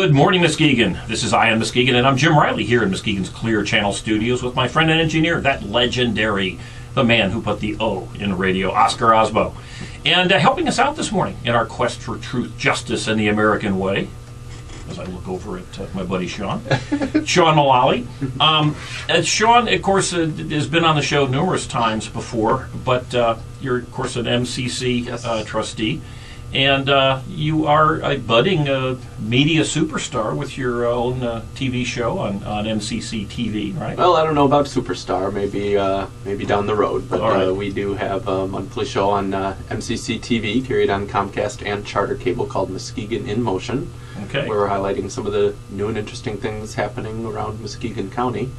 Good morning, Muskegon. This is Eye on Muskegon, and I'm Jim Riley here in Muskegon's Clear Channel Studios with my friend and engineer, that legendary, the man who put the O in radio, Oscar Osbo. And uh, helping us out this morning in our quest for truth, justice, and the American way, as I look over at uh, my buddy Sean, Sean Mullally. Um, uh, Sean, of course, uh, has been on the show numerous times before, but uh, you're, of course, an MCC uh, trustee. And uh, you are a budding uh, media superstar with your own uh, TV show on, on MCC TV, right? Well, I don't know about superstar. Maybe uh, maybe down the road. But right. uh, we do have a monthly show on uh, MCC TV, carried on Comcast and Charter Cable, called Muskegon in Motion. Okay. Where we're highlighting some of the new and interesting things happening around Muskegon County.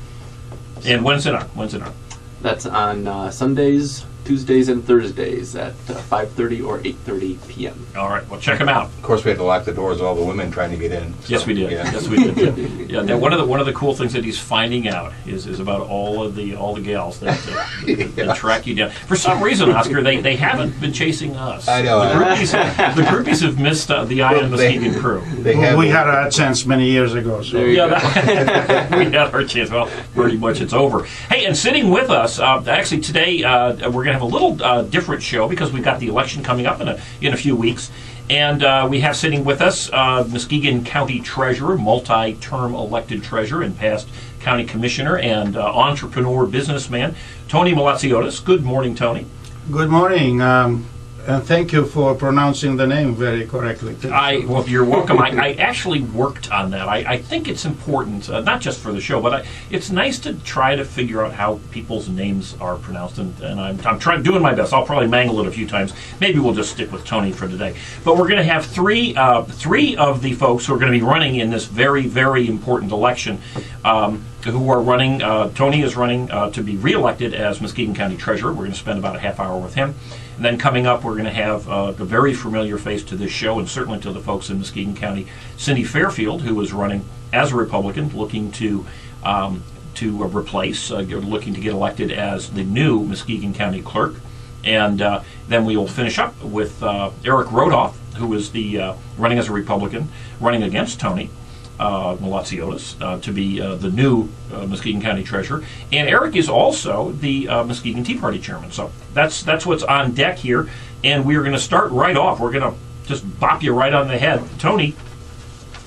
And when's it on? When's it on? That's on uh, Sundays, Tuesdays, and Thursdays at uh, 5:30 or 8:30 p.m. All right. Well, check them out. Of course, we had to lock the doors of all the women trying to get in. Yes, we did. Yeah. Yes, we did. Yeah. yeah now, one of the one of the cool things that he's finding out is, is about all of the all the gals that, uh, that, that track you down. For some reason, Oscar, they, they haven't been chasing us. I know. The groupies, the groupies have missed uh, the Iron Well, they- Muskegon crew. They have we had our chance many years ago. So There you Yeah, go. that, we had our chance. Well, pretty much it's over. Hey, and sitting with us, uh, actually today uh, we're going to have a little uh, different show because we've got the election coming up in a in a few weeks, and uh, we have sitting with us uh, Muskegon County Treasurer, multi-term elected treasurer and past county commissioner and uh, entrepreneur businessman Tony Moulatsiotis. Good morning, Tony. good morning, um, and thank you for pronouncing the name very correctly. I well, you're welcome. I, I actually worked on that. I, I think it's important, uh, not just for the show, but I, it's nice to try to figure out how people's names are pronounced, and, and I'm, I'm trying doing my best. I'll probably mangle it a few times. Maybe we'll just stick with Tony for today. But we're going to have three uh, three of the folks who are going to be running in this very very important election. Um, who are running? Uh, Tony is running uh, to be reelected as Muskegon County Treasurer. We're going to spend about a half hour with him. And then coming up, we're going to have uh, a very familiar face to this show, and certainly to the folks in Muskegon County, Cindy Fairfield, who is running as a Republican, looking to um, to uh, replace, uh, looking to get elected as the new Muskegon County Clerk. And uh, then we will finish up with uh, Eric Rodoff, who is the uh, running as a Republican, running against Tony uh, uh, to be uh, the new uh, Muskegon County Treasurer, and Eric is also the Muskegon Tea Party Chairman. So that's that's what's on deck here, and we are going to start right off. We're going to just bop you right on the head, Tony.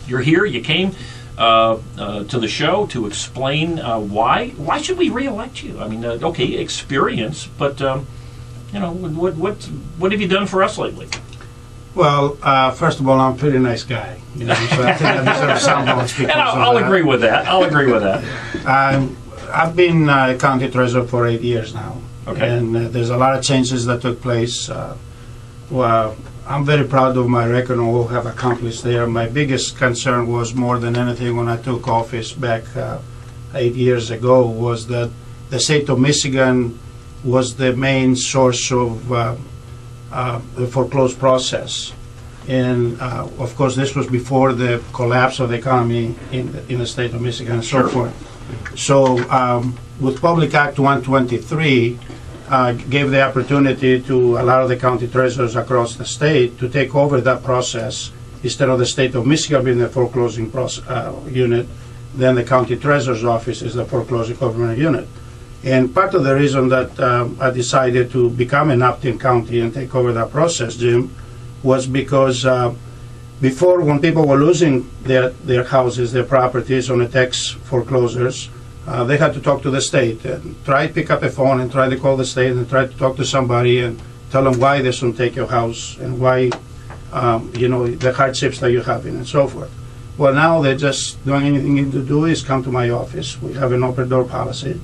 You're here. You came uh, uh, to the show to explain uh, why. Why should we reelect you? I mean, okay, experience, but um, you know, what what what have you done for us lately? Well, uh, first of all, I'm a pretty nice guy. You know, so I think I deserve some And I'll, I'll agree with that. I'll agree with that. Um, I've been uh, county treasurer for eight years now, Okay. and uh, there's a lot of changes that took place. Uh, well, I'm very proud of my record and what we have accomplished there. My biggest concern was more than anything when I took office back uh, eight years ago was that the state of Michigan was the main source of uh, the foreclosed process. And uh, of course, this was before the collapse of the economy in the, in the state of Michigan and so Sure. forth. So, um, with Public Act 123, uh, gave the opportunity to a lot of the county treasurers across the state to take over that process instead of the state of Michigan being the foreclosing proce- uh, unit. Then the county treasurer's office is the foreclosing government unit. And part of the reason that um, I decided to become an opt-in county and take over that process, Jim, was because uh, before, when people were losing their, their houses, their properties on the tax foreclosures, uh, they had to talk to the state and try to pick up a phone and try to call the state and try to talk to somebody and tell them why they shouldn't take your house and why, um, you know, the hardships that you're having and so forth. Well, now they're just doing anything to do is come to my office. We have an open door policy.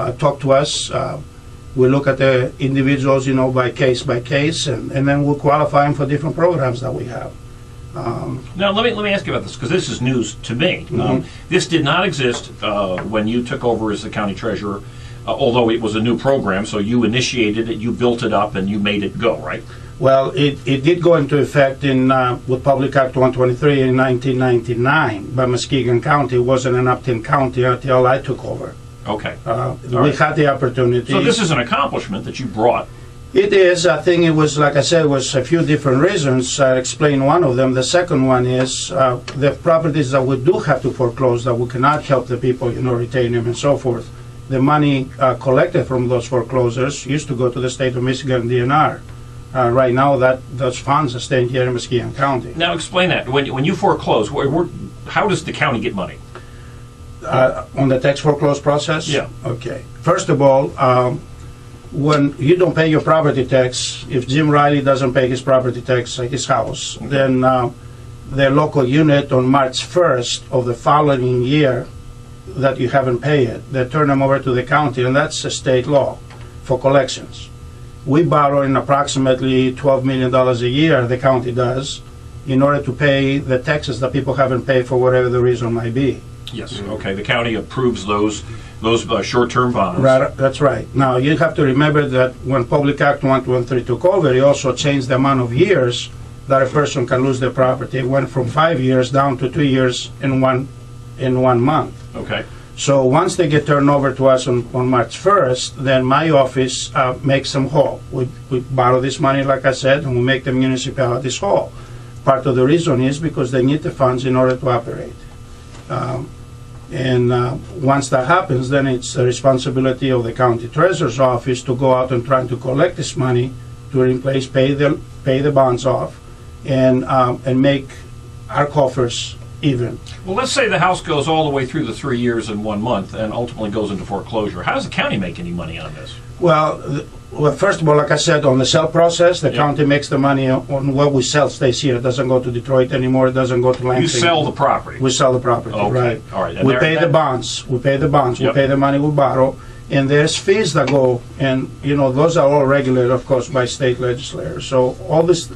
Uh, talk to us. Uh, we look at the individuals, you know, by case by case, and, and then we'll qualify them for different programs that we have. Um, Now, let me let me ask you about this because this is news to me. Um, this did not exist uh, when you took over as the county treasurer, uh, although it was a new program. So you initiated it, you built it up, and you made it go. Right? Well, it, it did go into effect in uh, with Public Act 123 in 1999, but Muskegon County wasn't an opt-in county until I took over. Okay. Uh, we right. had the opportunity. So this is an accomplishment that you brought It is. I think it was, like I said, it was a few different reasons. I explained one of them. The second one is uh, the properties that we do have to foreclose, that we cannot help the people, you know, retain them and so forth. The money uh, collected from those foreclosures used to go to the state of Michigan DNR. Uh, right now, that those funds are staying here in Muskegon County. Now explain that. When, when you foreclose, where, where, how does the county get money? Uh, on the tax foreclosure process? Yeah. Okay. First of all, um, when you don't pay your property tax, if Jim Riley doesn't pay his property tax at his house, then uh, the local unit on March 1st of the following year that you haven't paid it, they turn them over to the county, and that's a state law for collections. We borrow in approximately $12 million a year, the county does, in order to pay the taxes that people haven't paid for whatever the reason might be. Yes. Okay. The county approves those those uh, short-term bonds. Right, that's right. Now, you have to remember that when Public Act 113 took over, it also changed the amount of years that a person can lose their property. It went from five years down to two years in one, in one month. Okay. So once they get turned over to us on, on March 1st, then my office uh, makes them whole. We, we borrow this money, like I said, and we make the municipalities whole. Part of the reason is because they need the funds in order to operate. Um, and uh, once that happens, then it's the responsibility of the county treasurer's office to go out and try to collect this money to replace, pay the, pay the bonds off, and, um, and make our coffers even. Well, let's say the house goes all the way through the three years and one month, and ultimately goes into foreclosure. How does the county make any money on this? Well, well, first of all, like I said, on the sale process, the Yeah. county makes the money on- what we sell stays here. It doesn't go to Detroit anymore, it doesn't go to Lansing. You sell the property. We sell the property, Okay, right. all right. And We there- pay the bonds, we pay the bonds, we pay the money we borrow, and there's fees that go, and, you know, those are all regulated, of course, by state legislators. So all this,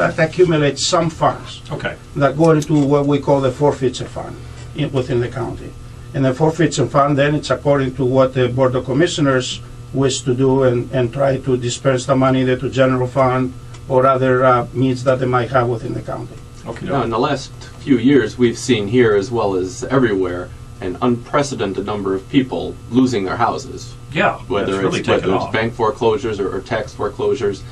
that accumulates some funds Okay. that go into what we call the forfeiture fund in- within the county. And the forfeiture fund, then it's according to what the Board of Commissioners wish to do and, and try to disperse the money either to general fund or other uh, needs that they might have within the county. Okay. Now, in the last few years, we've seen here as well as everywhere an unprecedented number of people losing their houses, Yeah. whether it's really whether it's bank foreclosures or, or tax foreclosures.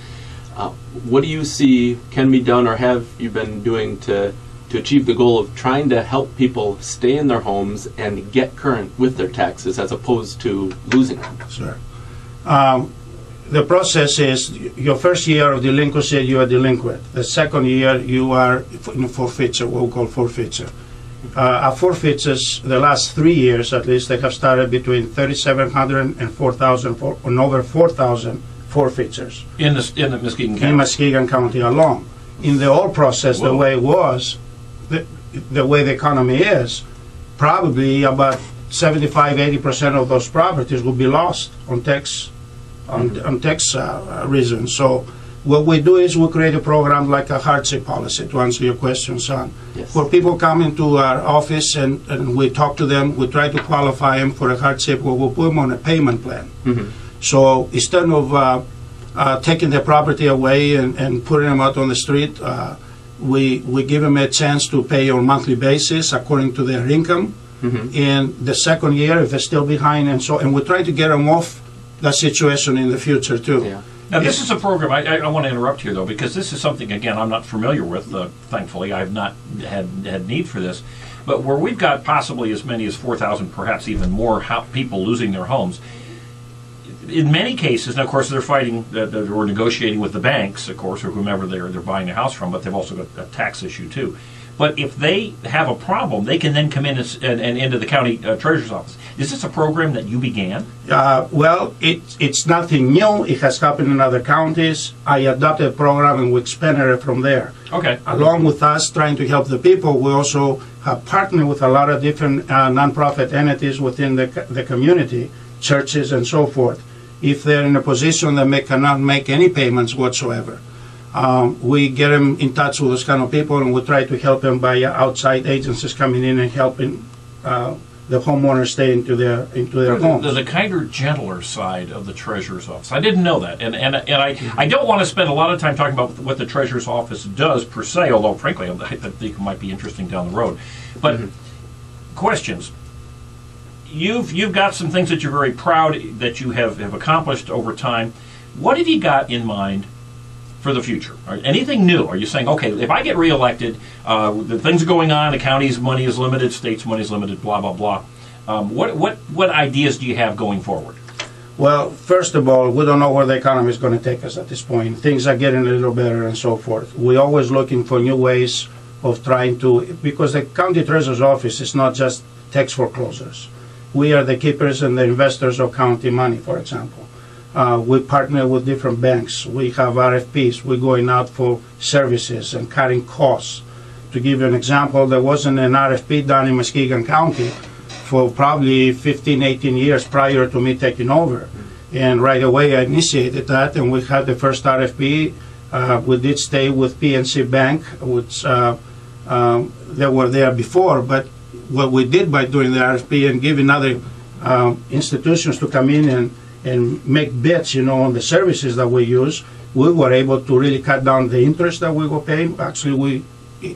Uh, what do you see can be done, or have you been doing to to achieve the goal of trying to help people stay in their homes and get current with their taxes, as opposed to losing them? Sir. Um, The process is, your first year of delinquency, you are delinquent. The second year, you are in forfeiture, what we call forfeiture. Uh, Our forfeitures, the last three years at least, they have started between 3,700 and 4,000, for- and over 4,000 forfeitures in the in the Muskegon in County. Muskegon County alone. In the old process, the way it was, the, the way the economy is, probably about 75, 80 percent of those properties will be lost on tax, on, on tax uh, reasons. So what we do is we create a program like a hardship policy, to answer your question, son. Yes. Where people come into our office and, and we talk to them, we try to qualify them for a hardship, where we put them on a payment plan. Mhm. So instead of uh, uh, taking their property away and, and putting them out on the street, uh, we, we give them a chance to pay on monthly basis according to their income. Mhm. And the second year, if they're still behind and so, and we try to get them off that situation in the future too. Yeah. Now, this is a program, I, I, I want to interrupt here, though, because this is something, again, I'm not familiar with. Uh, thankfully, I've not had, had need for this. But where we've got possibly as many as 4,000, perhaps even more, ho- people losing their homes, in many cases, and of course, they're fighting, uh, they're or negotiating with the banks, of course, or whomever they're, they're buying a house from, but they've also got a tax issue, too. But if they have a problem, they can then come in and, and, and into the county uh, treasurer's office. Is this a program that you began? Uh, well, it, it's nothing new. It has happened in other counties. I adopted a program and we expanded it from there. Okay. along with us trying to help the people, we also have partnered with a lot of different uh, nonprofit entities within the, the community, churches and so forth. If they're in a position that they cannot make any payments whatsoever, um, we get them in touch with those kind of people and we try to help them by outside agencies coming in and helping uh, the homeowners stay into their into their homes. There's a kinder, gentler side of the treasurer's office. I didn't know that, and and, and I, I don't want to spend a lot of time talking about what the treasurer's office does per se. Although, frankly, I think it might be interesting down the road. But questions. You've you've got some things that you're very proud that you have, have accomplished over time. What have you got in mind for the future? Anything new? Are you saying, okay, if I get reelected, uh, the things are going on, the county's money is limited, state's money is limited, blah blah blah. Um, what what what ideas do you have going forward? Well, first of all, we don't know where the economy is going to take us at this point. Things are getting a little better and so forth. We're always looking for new ways of trying to, because the county treasurer's office is not just tax foreclosures. We are the keepers and the investors of county money, for example. Uh, we partner with different banks. We have RFPs. We're going out for services and cutting costs. To give you an example, there wasn't an RFP done in Muskegon County for probably 15, 18 years prior to me taking over. And right away, I initiated that, and we had the first RFP. Uh, we did stay with PNC Bank, which uh, um, they were there before, but what we did by doing the RFP and giving other um, institutions to come in and, and make bids, you know, on the services that we use, we were able to really cut down the interest that we were paying. Actually, we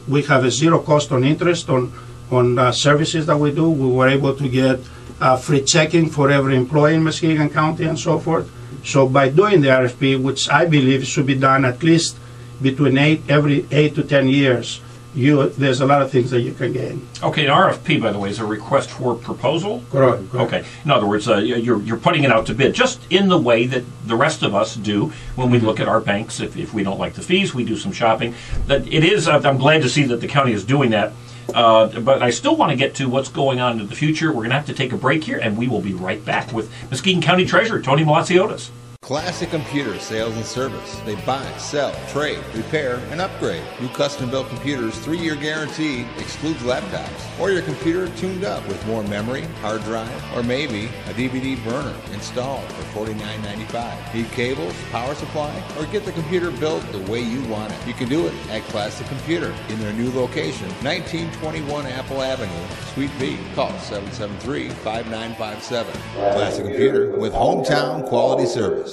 we have a zero cost on interest on on uh, services that we do. We were able to get uh, free checking for every employee in Muskegon County and so forth. So by doing the RFP, which I believe should be done at least between eight every eight to ten years, you there's a lot of things that you can gain. Okay, an RFP, by the way, is a request for proposal. Correct. correct. Okay. In other words, uh, you're, you're putting it out to bid, just in the way that the rest of us do when we look at our banks. If, if we don't like the fees, we do some shopping. That it is. Uh, I'm glad to see that the county is doing that. Uh, but I still want to get to what's going on in the future. We're going to have to take a break here, and we will be right back with Muskegon County Treasurer Tony Moulatsiotis. Classic Computer Sales and Service. They buy, sell, trade, repair, and upgrade. New custom built computers, three year guarantee, excludes laptops. Or your computer tuned up with more memory, hard drive, or maybe a DVD burner installed for $49.95. Need cables, power supply, or get the computer built the way you want it. You can do it at Classic Computer in their new location, 1921 Apple Avenue, Suite B. Call 773 5957. Classic Computer with hometown quality service.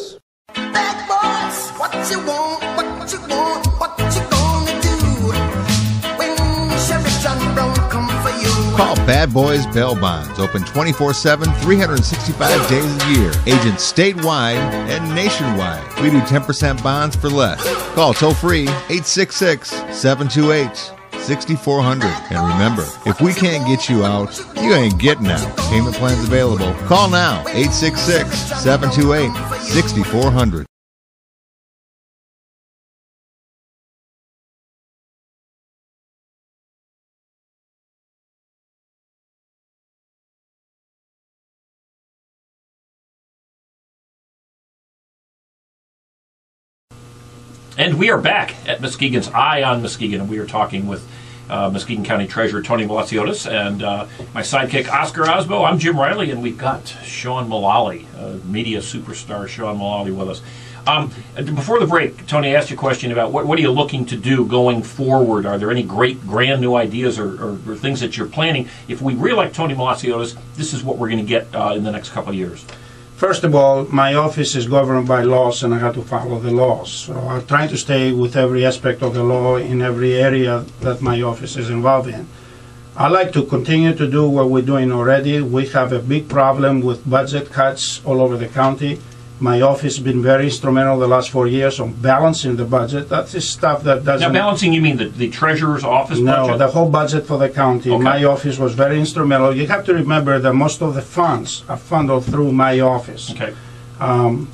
Call Bad Boys Bail Bonds. Open 24 7, 365 days a year. Agents statewide and nationwide. We do 10% bonds for less. Call toll free 866 728 6400. And remember, if we can't get you out, you ain't getting out. Payment plans available. Call now 866 728 6400. And we are back at Muskegon's Eye on Muskegon, and we are talking with uh, Muskegon County Treasurer Tony Moulatsiotis and uh, my sidekick Oscar Osbo. I'm Jim Riley, and we've got Sean Mullally, uh, media superstar Sean Mullally, with us. Um, before the break, Tony asked you a question about what, what are you looking to do going forward? Are there any great, grand new ideas or, or, or things that you're planning? If we reelect Tony Moulatsiotis, this is what we're going to get uh, in the next couple of years. First of all, my office is governed by laws and I have to follow the laws. So I'm trying to stay with every aspect of the law in every area that my office is involved in. I like to continue to do what we're doing already. We have a big problem with budget cuts all over the county. My office has been very instrumental the last four years on balancing the budget. That is the stuff that doesn't. Now, balancing, you mean the, the treasurer's office No, budget? the whole budget for the county. Okay. My office was very instrumental. You have to remember that most of the funds are funneled through my office. okay. Um,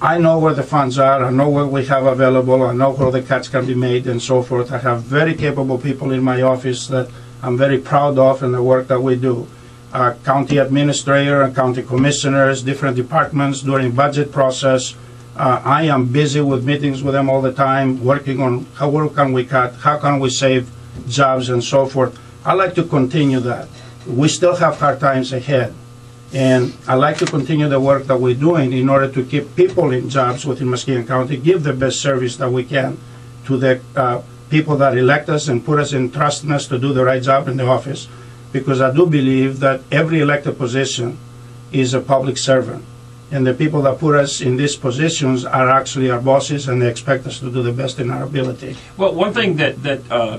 I know where the funds are, I know what we have available, I know where the cuts can be made and so forth. I have very capable people in my office that I'm very proud of and the work that we do. Uh, county administrator and county commissioners, different departments during budget process. Uh, I am busy with meetings with them all the time, working on how where can we cut, how can we save jobs and so forth. I like to continue that. We still have hard times ahead. And I like to continue the work that we're doing in order to keep people in jobs within Muskegon County, give the best service that we can to the uh, people that elect us and put us in trusting us to do the right job in the office. Because I do believe that every elected position is a public servant. And the people that put us in these positions are actually our bosses and they expect us to do the best in our ability. Well, one thing that that uh,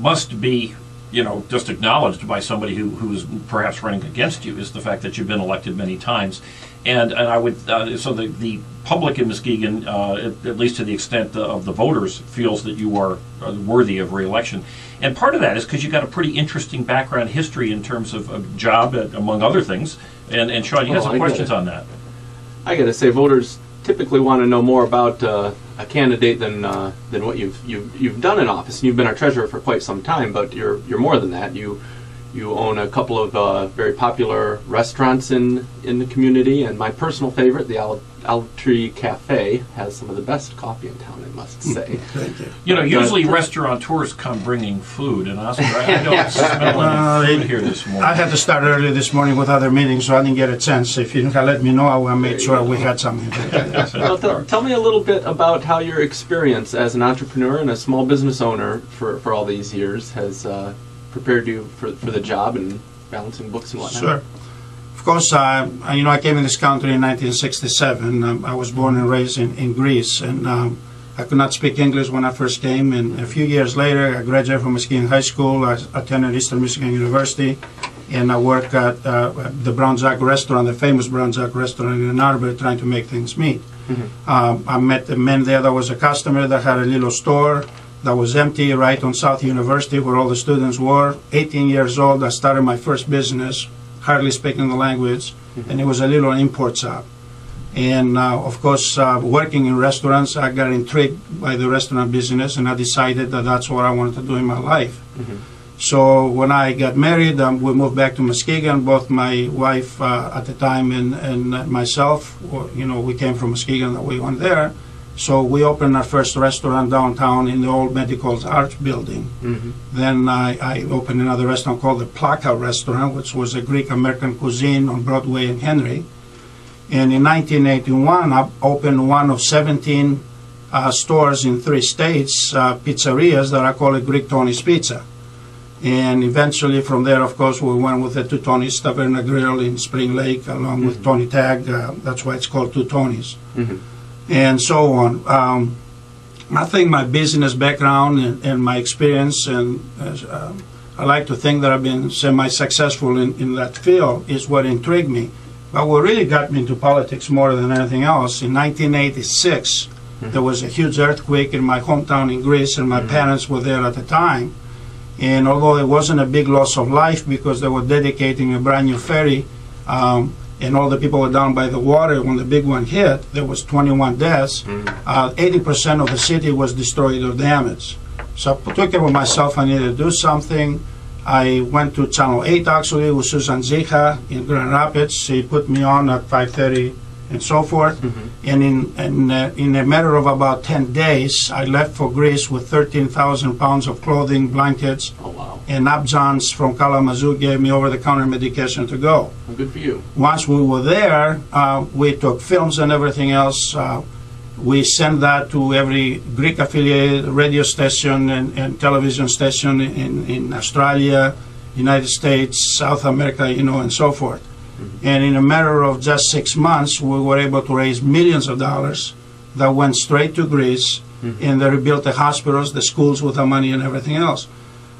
must be you know, just acknowledged by somebody who, who's perhaps running against you is the fact that you've been elected many times. And, and I would, uh, so the, the public in Muskegon, uh, at, at least to the extent of the voters, feels that you are uh, worthy of reelection. And part of that is because you've got a pretty interesting background history in terms of a job, uh, among other things. And, and Sean, you have Oh, some I questions on that. I got to say, voters typically want to know more about uh, a candidate than uh, than what you've, you've you've done in office. And you've been our treasurer for quite some time, but you're you're more than that. You you own a couple of uh, very popular restaurants in in the community, and my personal favorite, the Al- Tree Cafe, has some of the best coffee in town. I must say. Thank you. You know, usually restaurateurs come bringing food, and Oscar, I I don't smell any food here this morning. I had to start early this morning with other meetings, so I didn't get a chance. If you had let me know, I will make made sure we had something. Well, tell, tell me a little bit about how your experience as an entrepreneur and a small business owner for, for all these years has uh, prepared you for, for the job and balancing books and whatnot. Sure. Of course, uh, you know, I came in this country in 1967. Um, I was born and raised in, in Greece, and um, I could not speak English when I first came. And a few years later, I graduated from Muskegon High School. I attended Eastern Michigan University, and I worked at uh, the Brown Jug restaurant, the famous Brown Jug restaurant in Ann Arbor, trying to make things meet. Um, I met a man there that was a customer that had a little store that was empty right on South University where all the students were. 18 years old, I started my first business, hardly speaking the language, and it was a little import shop. And uh, of course, uh, working in restaurants, I got intrigued by the restaurant business, and I decided that that's what I wanted to do in my life. So when I got married, um, we moved back to Muskegon. Both my wife uh, at the time and, and myself, you know, we came from Muskegon. That we went there. So we opened our first restaurant downtown in the old Medical Arts building. Mhm. Then I, I opened another restaurant called the Plaka Restaurant, which was a Greek American cuisine on Broadway and Henry. And in 1981, I opened one of 17 uh, stores in three states, uh, pizzerias that I call it Greek Tony's Pizza. And eventually, from there, of course, we went with the Two Tony's Taverna Grill in Spring Lake, along with Tony Tag. Uh, that's why it's called Two Tony's, Mhm. And so on. Um, I think my business background and, and my experience, and uh, I like to think that I've been semi-successful in, in that field, is what intrigued me. But what really got me into politics more than anything else, in 1986, there was a huge earthquake in my hometown in Greece, and my parents were there at the time. And although it wasn't a big loss of life because they were dedicating a brand new ferry, um, and all the people were down by the water when the big one hit, there was 21 deaths. Uh, 80% of the city was destroyed or damaged. So I took care of myself. I needed to do something. I went to Channel 8 actually with Suzanne Geha in Grand Rapids. She put me on at 5:30 and so forth. And in in, uh, in a matter of about 10 days, I left for Greece with 13,000 pounds of clothing, blankets, Oh wow, and Upjohns from Kalamazoo gave me over-the-counter medication to go well, good for you. once we were there, uh, we took films and everything else. Uh, we sent that to every Greek affiliated radio station and, and television station in, in Australia, United States, South America, you know, and so forth. And in a matter of just six months, we were able to raise millions of dollars that went straight to Greece, and they rebuilt the hospitals, the schools with the money, and everything else.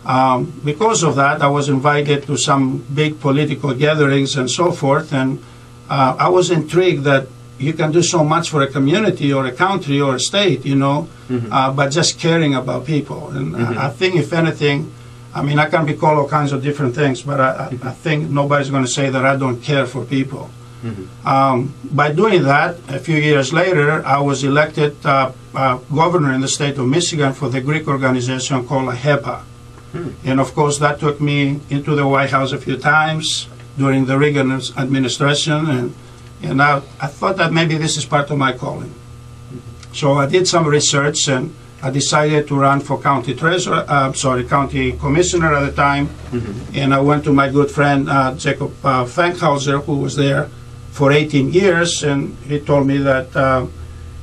Um, because of that, I was invited to some big political gatherings and so forth, and uh, I was intrigued that you can do so much for a community or a country or a state, you know, uh, by just caring about people. And I I think, if anything, I mean, I can be called all kinds of different things, but I, I, I think nobody's going to say that I don't care for people. Um, by doing that, a few years later, I was elected uh, uh, governor in the state of Michigan for the Greek organization called AHEPA. And of course, that took me into the White House a few times during the Reagan administration, and and I, I thought that maybe this is part of my calling. So I did some research, and I decided to run for county treasurer, uh, sorry, county commissioner at the time, and I went to my good friend uh, Jacob uh, Fankhauser, who was there for 18 years, and he told me that. Uh,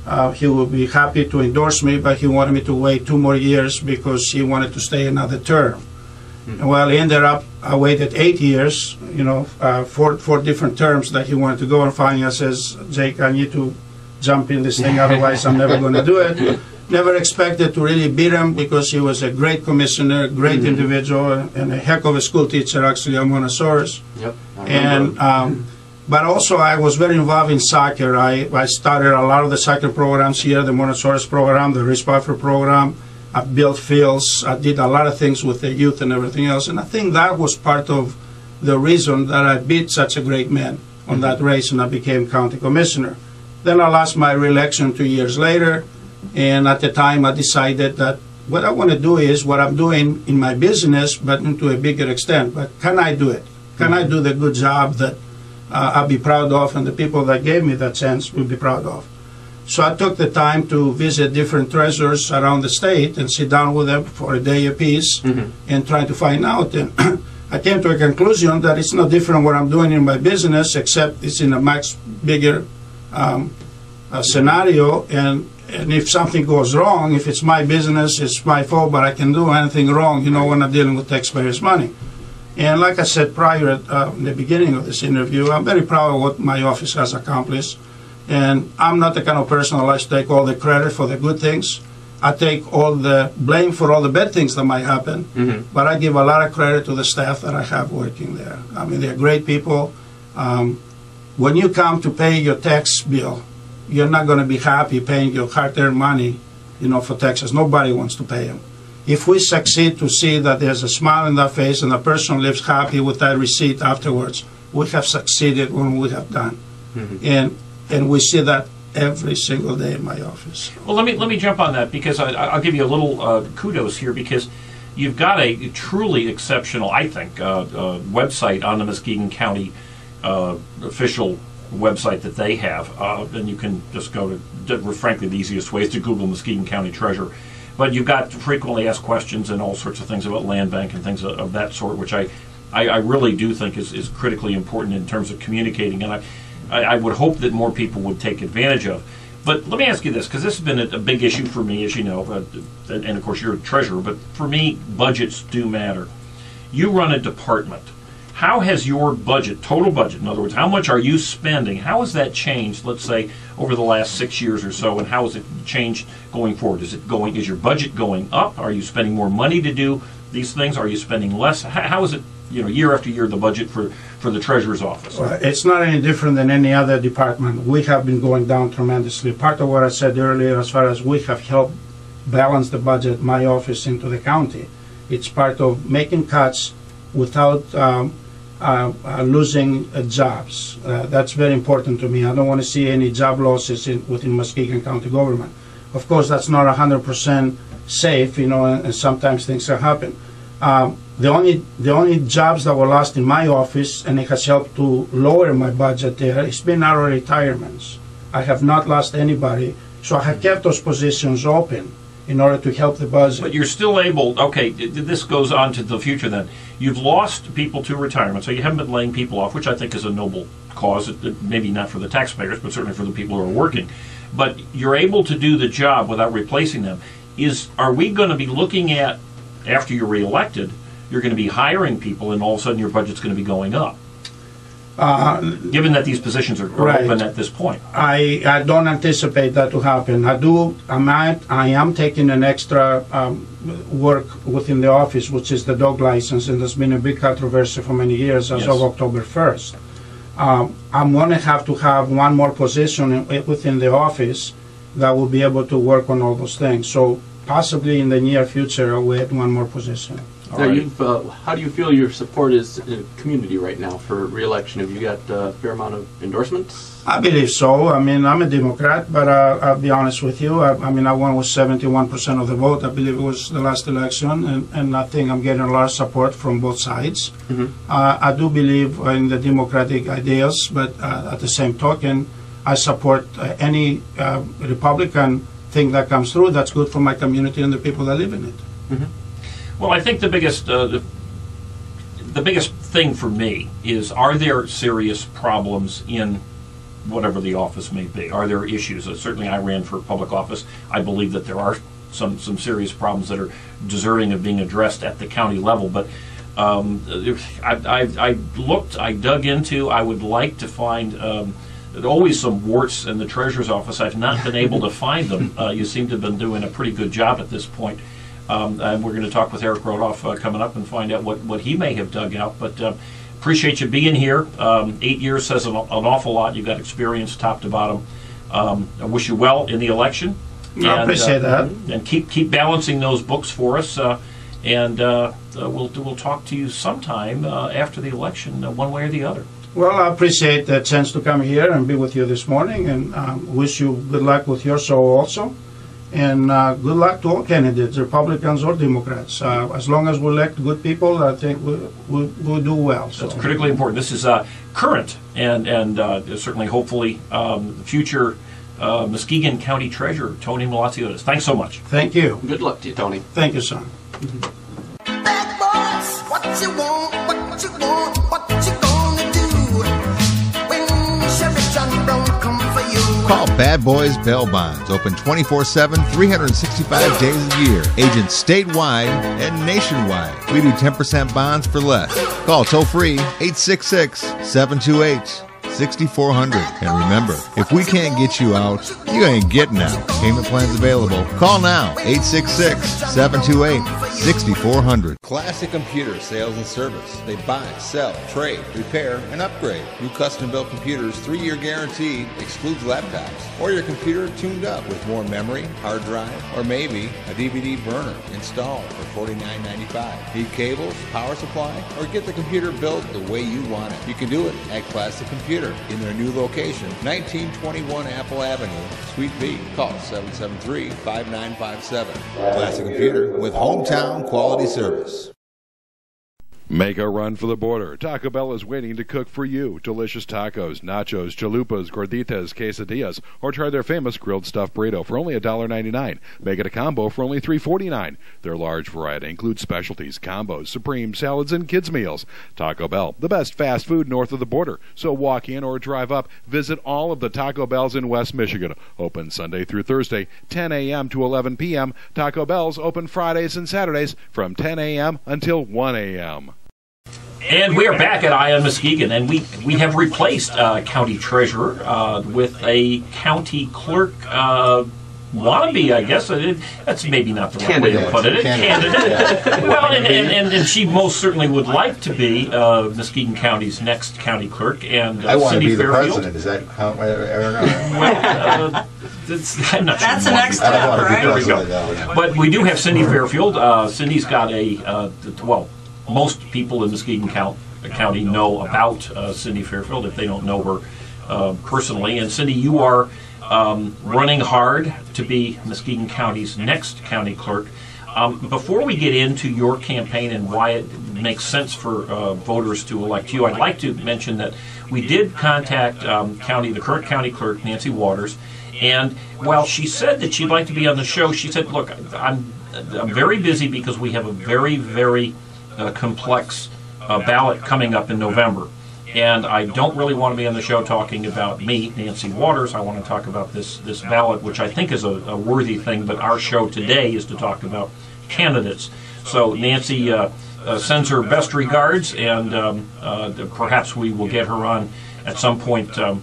uh, he would be happy to endorse me, but he wanted me to wait two more years because he wanted to stay another term. Well, he ended up, I waited eight years, you know, uh, four, four different terms that he wanted to go, and finally I says, Jake, I need to jump in this thing, otherwise I'm never going to do it. Never expected to really beat him because he was a great commissioner, great individual, and a heck of a school teacher, actually, at Montessori. Yep. And um, but also, I was very involved in soccer. I, I started a lot of the soccer programs here, the Montessori program, the Rich Buffer program. I built fields. I did a lot of things with the youth and everything else. And I think that was part of the reason that I beat such a great man on that race and I became county commissioner. Then I lost my reelection two years later. And at the time, I decided that what I want to do is what I'm doing in my business, but to a bigger extent. But can I do it? Can I do the good job that uh, I'll be proud of, and the people that gave me that chance will be proud of? So I took the time to visit different treasurers around the state and sit down with them for a day apiece and try to find out. And I came to a conclusion that it's no different what I'm doing in my business, except it's in a much bigger um, uh, scenario. And, and if something goes wrong, if it's my business, it's my fault, but I can do anything wrong, you know, when I'm dealing with taxpayers' money. And like I said prior at uh, the beginning of this interview, I'm very proud of what my office has accomplished. And I'm not the kind of person that likes to take all the credit for the good things. I take all the blame for all the bad things that might happen. But I give a lot of credit to the staff that I have working there. I mean, they're great people. Um, when you come to pay your tax bill, you're not going to be happy paying your hard-earned money, you know, for taxes. Nobody wants to pay them. If we succeed to see that there's a smile on their face and the person lives happy with that receipt afterwards, we have succeeded when we have done. And and we see that every single day in my office. Well, let me let me jump on that because I, I'll give you a little uh, kudos here because you've got a truly exceptional, I think, uh, uh, website on the Muskegon County uh, official website that they have, uh, and you can just go to. Frankly, the easiest way is to Google Muskegon County Treasurer. But you've got frequently asked questions and all sorts of things about land bank and things of, of that sort, which I, I, I really do think is, is critically important in terms of communicating. And I, I, I would hope that more people would take advantage of. But let me ask you this, because this has been a, a big issue for me, as you know, uh, and, and of course you're a treasurer, but for me, budgets do matter. You run a department. How has your budget, total budget, in other words, how much are you spending? How has that changed, let's say, over the last six years or so, and how has it changed going forward? Is it going? Is your budget going up? Are you spending more money to do these things? Are you spending less? How, how is it, you know, year after year, the budget for for the treasurer's office? Well, It's not any different than any other department. We have been going down tremendously. Part of what I said earlier, as far as we have helped balance the budget, my office into the county, it's part of making cuts without um, uh, uh, losing uh, jobs. Uh, that's very important to me. I don't want to see any job losses in, within Muskegon County government. Of course, that's not 100% safe, you know, and, and sometimes things happen. Um, the only the only jobs that were lost in my office, and it has helped to lower my budget there, it's been our retirements. I have not lost anybody, so I have kept those positions open in order to help the budget. But you're still able, okay, th- th- this goes on to the future then. You've lost people to retirement, so you haven't been laying people off, which I think is a noble cause, maybe not for the taxpayers, but certainly for the people who are working. But you're able to do the job without replacing them. Is, are we going to be looking at, after you're reelected, you're going to be hiring people and all of a sudden your budget's going to be going up? Given that these positions are Right. open at this point. I, I don't anticipate that to happen. I do, I might, I am taking an extra um, work within the office, which is the dog license, and there's been a big controversy for many years as Yes. of October 1st. Um, I'm going to have to have one more position in- within the office that will be able to work on all those things. So possibly in the near future, I'll add one more position. All Now, right. you've, uh, how do you feel your support is in the community right now for reelection? Have you got a fair amount of endorsements? I believe so. I mean, I'm a Democrat, but uh, I'll be honest with you. I, I mean, I won with 71% of the vote. I believe it was the last election, and, and I think I'm getting a lot of support from both sides. Mhm. Uh, I do believe in the democratic ideas, but uh, at the same token, I support uh, any uh, Republican thing that comes through that's good for my community and the people that live in it. Well, I think the biggest uh, the, the biggest thing for me is: are there serious problems in whatever the office may be? Are there issues? Uh, certainly, I ran for public office. I believe that there are some some serious problems that are deserving of being addressed at the county level. But um, I, I, I looked, I dug into. I would like to find um, always some warts in the treasurer's office. I've not been able to find them. Uh, you seem to have been doing a pretty good job at this point. Um, and we're going to talk with Eric Rodoff uh, coming up and find out what, what he may have dug out. But uh, appreciate you being here. Um, eight years says an, an awful lot. You've got experience top to bottom. Um, I wish you well in the election. I appreciate that. And keep keep balancing those books for us. Uh, and uh, uh, we'll we'll talk to you sometime uh, after the election, uh, one way or the other. Well, I appreciate the chance to come here and be with you this morning, and um, wish you good luck with your show also. And uh, good luck to all candidates, Republicans or Democrats. Uh, as long as we elect good people, I think we we we'll do well. So. That's critically important. This is uh, current and and uh, certainly, hopefully, um, the future uh, Muskegon County Treasurer Tony Moulatsiotis. Thanks so much. Thank you. Good luck to you, Tony. Thank you, son. Bad Call Bad Boys Bail Bonds, open 24 7, 365 days a year. Agents statewide and nationwide. We do 10% bonds for less. Call toll free 866 728 6400. And remember, if we can't get you out, you ain't getting out. Payment plans available. Call now 866 728 6400. Classic Computer Sales and Service. They buy, sell, trade, repair, and upgrade. New custom built computers, three year guarantee, excludes laptops. Or your computer tuned up with more memory, hard drive, or maybe a DVD burner installed for $49.95. Need cables, power supply, or get the computer built the way you want it. You can do it at Classic Computer in their new location, 1921 Apple Avenue, Suite B. Call 773 5957. Classic Computer with hometown quality service. Make a run for the border. Taco Bell is waiting to cook for you. Delicious tacos, nachos, chalupas, gorditas, quesadillas, or try their famous grilled stuffed burrito for only $1.99. Make it a combo for only $3.49. Their large variety includes specialties, combos, supreme salads, and kids' meals. Taco Bell, the best fast food north of the border. So walk in or drive up. Visit all of the Taco Bells in West Michigan. Open Sunday through Thursday, 10 a.m. to 11 p.m. Taco Bell's open Fridays and Saturdays from 10 a.m. until 1 a.m. And we are back at Eye on Muskegon, and we we have replaced uh, county treasurer uh, with a county clerk. Uh, Wannabe, I guess. That's maybe not the right way to put it. Candidate. Candidate. well, and, and, and, and she most certainly would like to be uh, Muskegon County's next county clerk. And uh, I want to Cindy be the Fairfield. president. Does that count? I don't know. Well, uh, that's, I'm not That's sure. the next I don't step, want to be right? There we go. But we do have Cindy Fairfield. Uh, Cindy's got a, uh, th- well, most people in Muskegon Count, County know about uh, Cindy Fairfield if they don't know her uh, personally. And Cindy, you are um, running hard to be Muskegon County's next county clerk. Um, before we get into your campaign and why it makes sense for uh, voters to elect you, I'd like to mention that we did contact um, county, the current county clerk, Nancy Waters, and while she said that she'd like to be on the show, she said, "Look, I'm I'm very busy because we have a very very uh, complex uh, ballot coming up in November." And I don't really want to be on the show talking about me, Nancy Waters. I want to talk about this this ballot, which I think is a, a worthy thing. But our show today is to talk about candidates. So Nancy uh, uh, sends her best regards, and um, uh, perhaps we will get her on at some point um,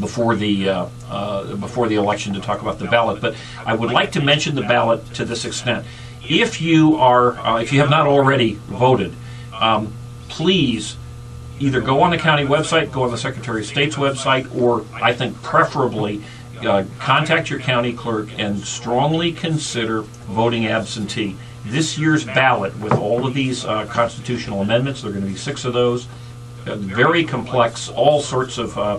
before the uh, uh, before the election to talk about the ballot. But I would like to mention the ballot to this extent: if you are, uh, if you have not already voted, um, please either go on the county website, go on the Secretary of State's website, or I think preferably uh, contact your county clerk and strongly consider voting absentee. This year's ballot, with all of these uh, constitutional amendments, there are going to be six of those, uh, very complex, all sorts of uh,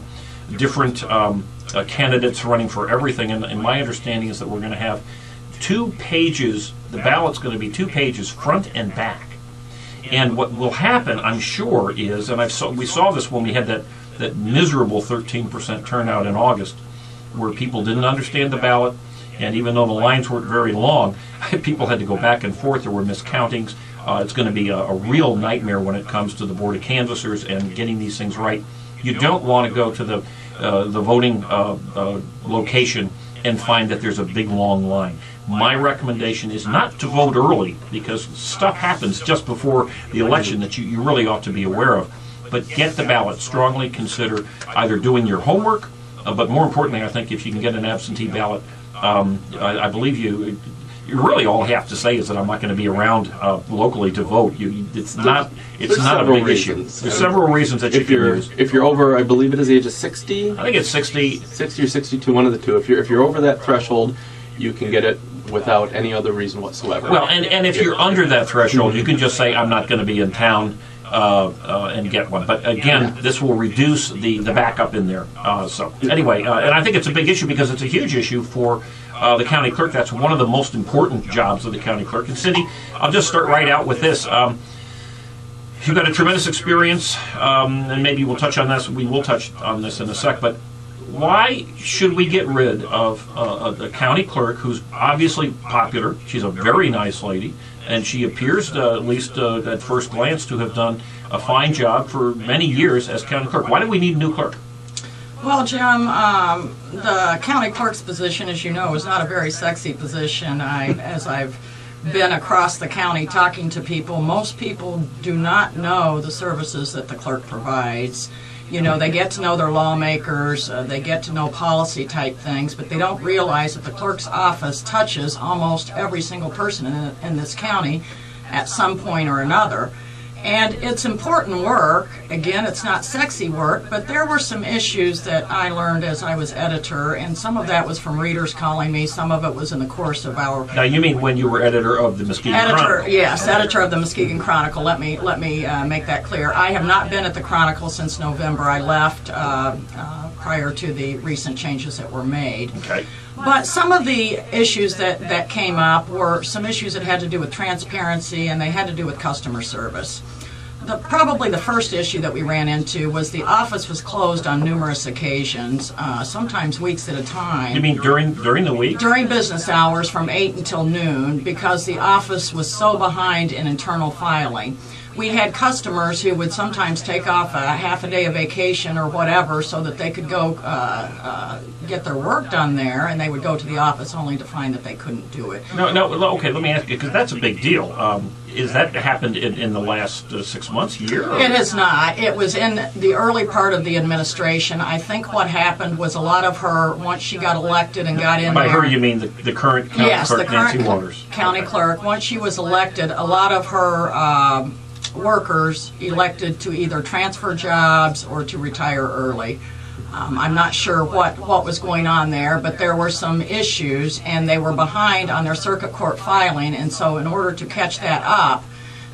different um, uh, candidates running for everything. And, and my understanding is that we're going to have two pages, the ballot's going to be two pages, front and back. And what will happen, I'm sure, is, and I saw, we saw this when we had that, that miserable 13% turnout in August, where people didn't understand the ballot, and even though the lines weren't very long, people had to go back and forth. There were miscountings. Uh, it's going to be a, a real nightmare when it comes to the Board of Canvassers and getting these things right. You don't want to go to the, uh, the voting uh, uh, location and find that there's a big long line. My recommendation is not to vote early because stuff happens just before the election that you, you really ought to be aware of. but get the ballot. Strongly consider either doing your homework, uh, but more importantly, I think if you can get an absentee ballot, um, I, I believe you. Really all have to say is that I'm not going to be around uh, locally to vote. You, it's not. It's not a big issue. reasons. There's several reasons that you If can you're use. if you're over, I believe it is the age of 60, I think it's 60. 60 or 62, one of the two. If you're if you're over that threshold, you can get it without any other reason whatsoever. Well, and, and if you're under that threshold, you can just say, I'm not going to be in town uh, uh, and get one. But again, this will reduce the, the backup in there. Uh, so anyway, uh, and I think it's a big issue because it's a huge issue for uh, the county clerk. That's one of the most important jobs of the county clerk. And Cindy, I'll just start right out with this. Um, You've got a tremendous experience, um, and maybe we'll touch on this. We will touch on this in a sec. But why should we get rid of uh, a county clerk who's obviously popular? She's a very nice lady, and she appears, to, at least uh, at first glance, to have done a fine job for many years as county clerk. Why do we need a new clerk? Well, Jim, um, the county clerk's position, as you know, is not a very sexy position. I, as I've been across the county talking to people, most people do not know the services that the clerk provides. You know, they get to know their lawmakers, uh, they get to know policy type things, but they don't realize that the clerk's office touches almost every single person in, in this county at some point or another. And it's important work. Again, it's not sexy work, but there were some issues that I learned as I was editor, and some of that was from readers calling me, some of it was in the course of our Now, you mean when you were editor of the Muskegon editor. Chronicle? Yes, editor of the Muskegon Chronicle. Let me let me uh, make that clear. I have not been at the Chronicle since November. I left uh, uh, prior to the recent changes that were made. Okay. But some of the issues that, that came up were some issues that had to do with transparency and they had to do with customer service. The, probably the first issue that we ran into was the office was closed on numerous occasions, uh, sometimes weeks at a time You mean during during the week? during business hours from 8 until noon because the office was so behind in internal filing. We had customers who would sometimes take off a half a day of vacation or whatever so that they could go uh, uh, get their work done there, and they would go to the office only to find that they couldn't do it. No, no. Okay, let me ask you because that's a big deal. Um, is that happened in, in the last uh, six months, year? or- It is not. It was in the early part of the administration. I think what happened was a lot of her, once she got elected and got in By there. her, you mean the, the current county Yes, the clerk, current Nancy Waters. county clerk, once she was elected, a lot of her um, workers elected to either transfer jobs or to retire early. Um, I'm not sure what, what was going on there, but there were some issues, and they were behind on their circuit court filing, and so in order to catch that up,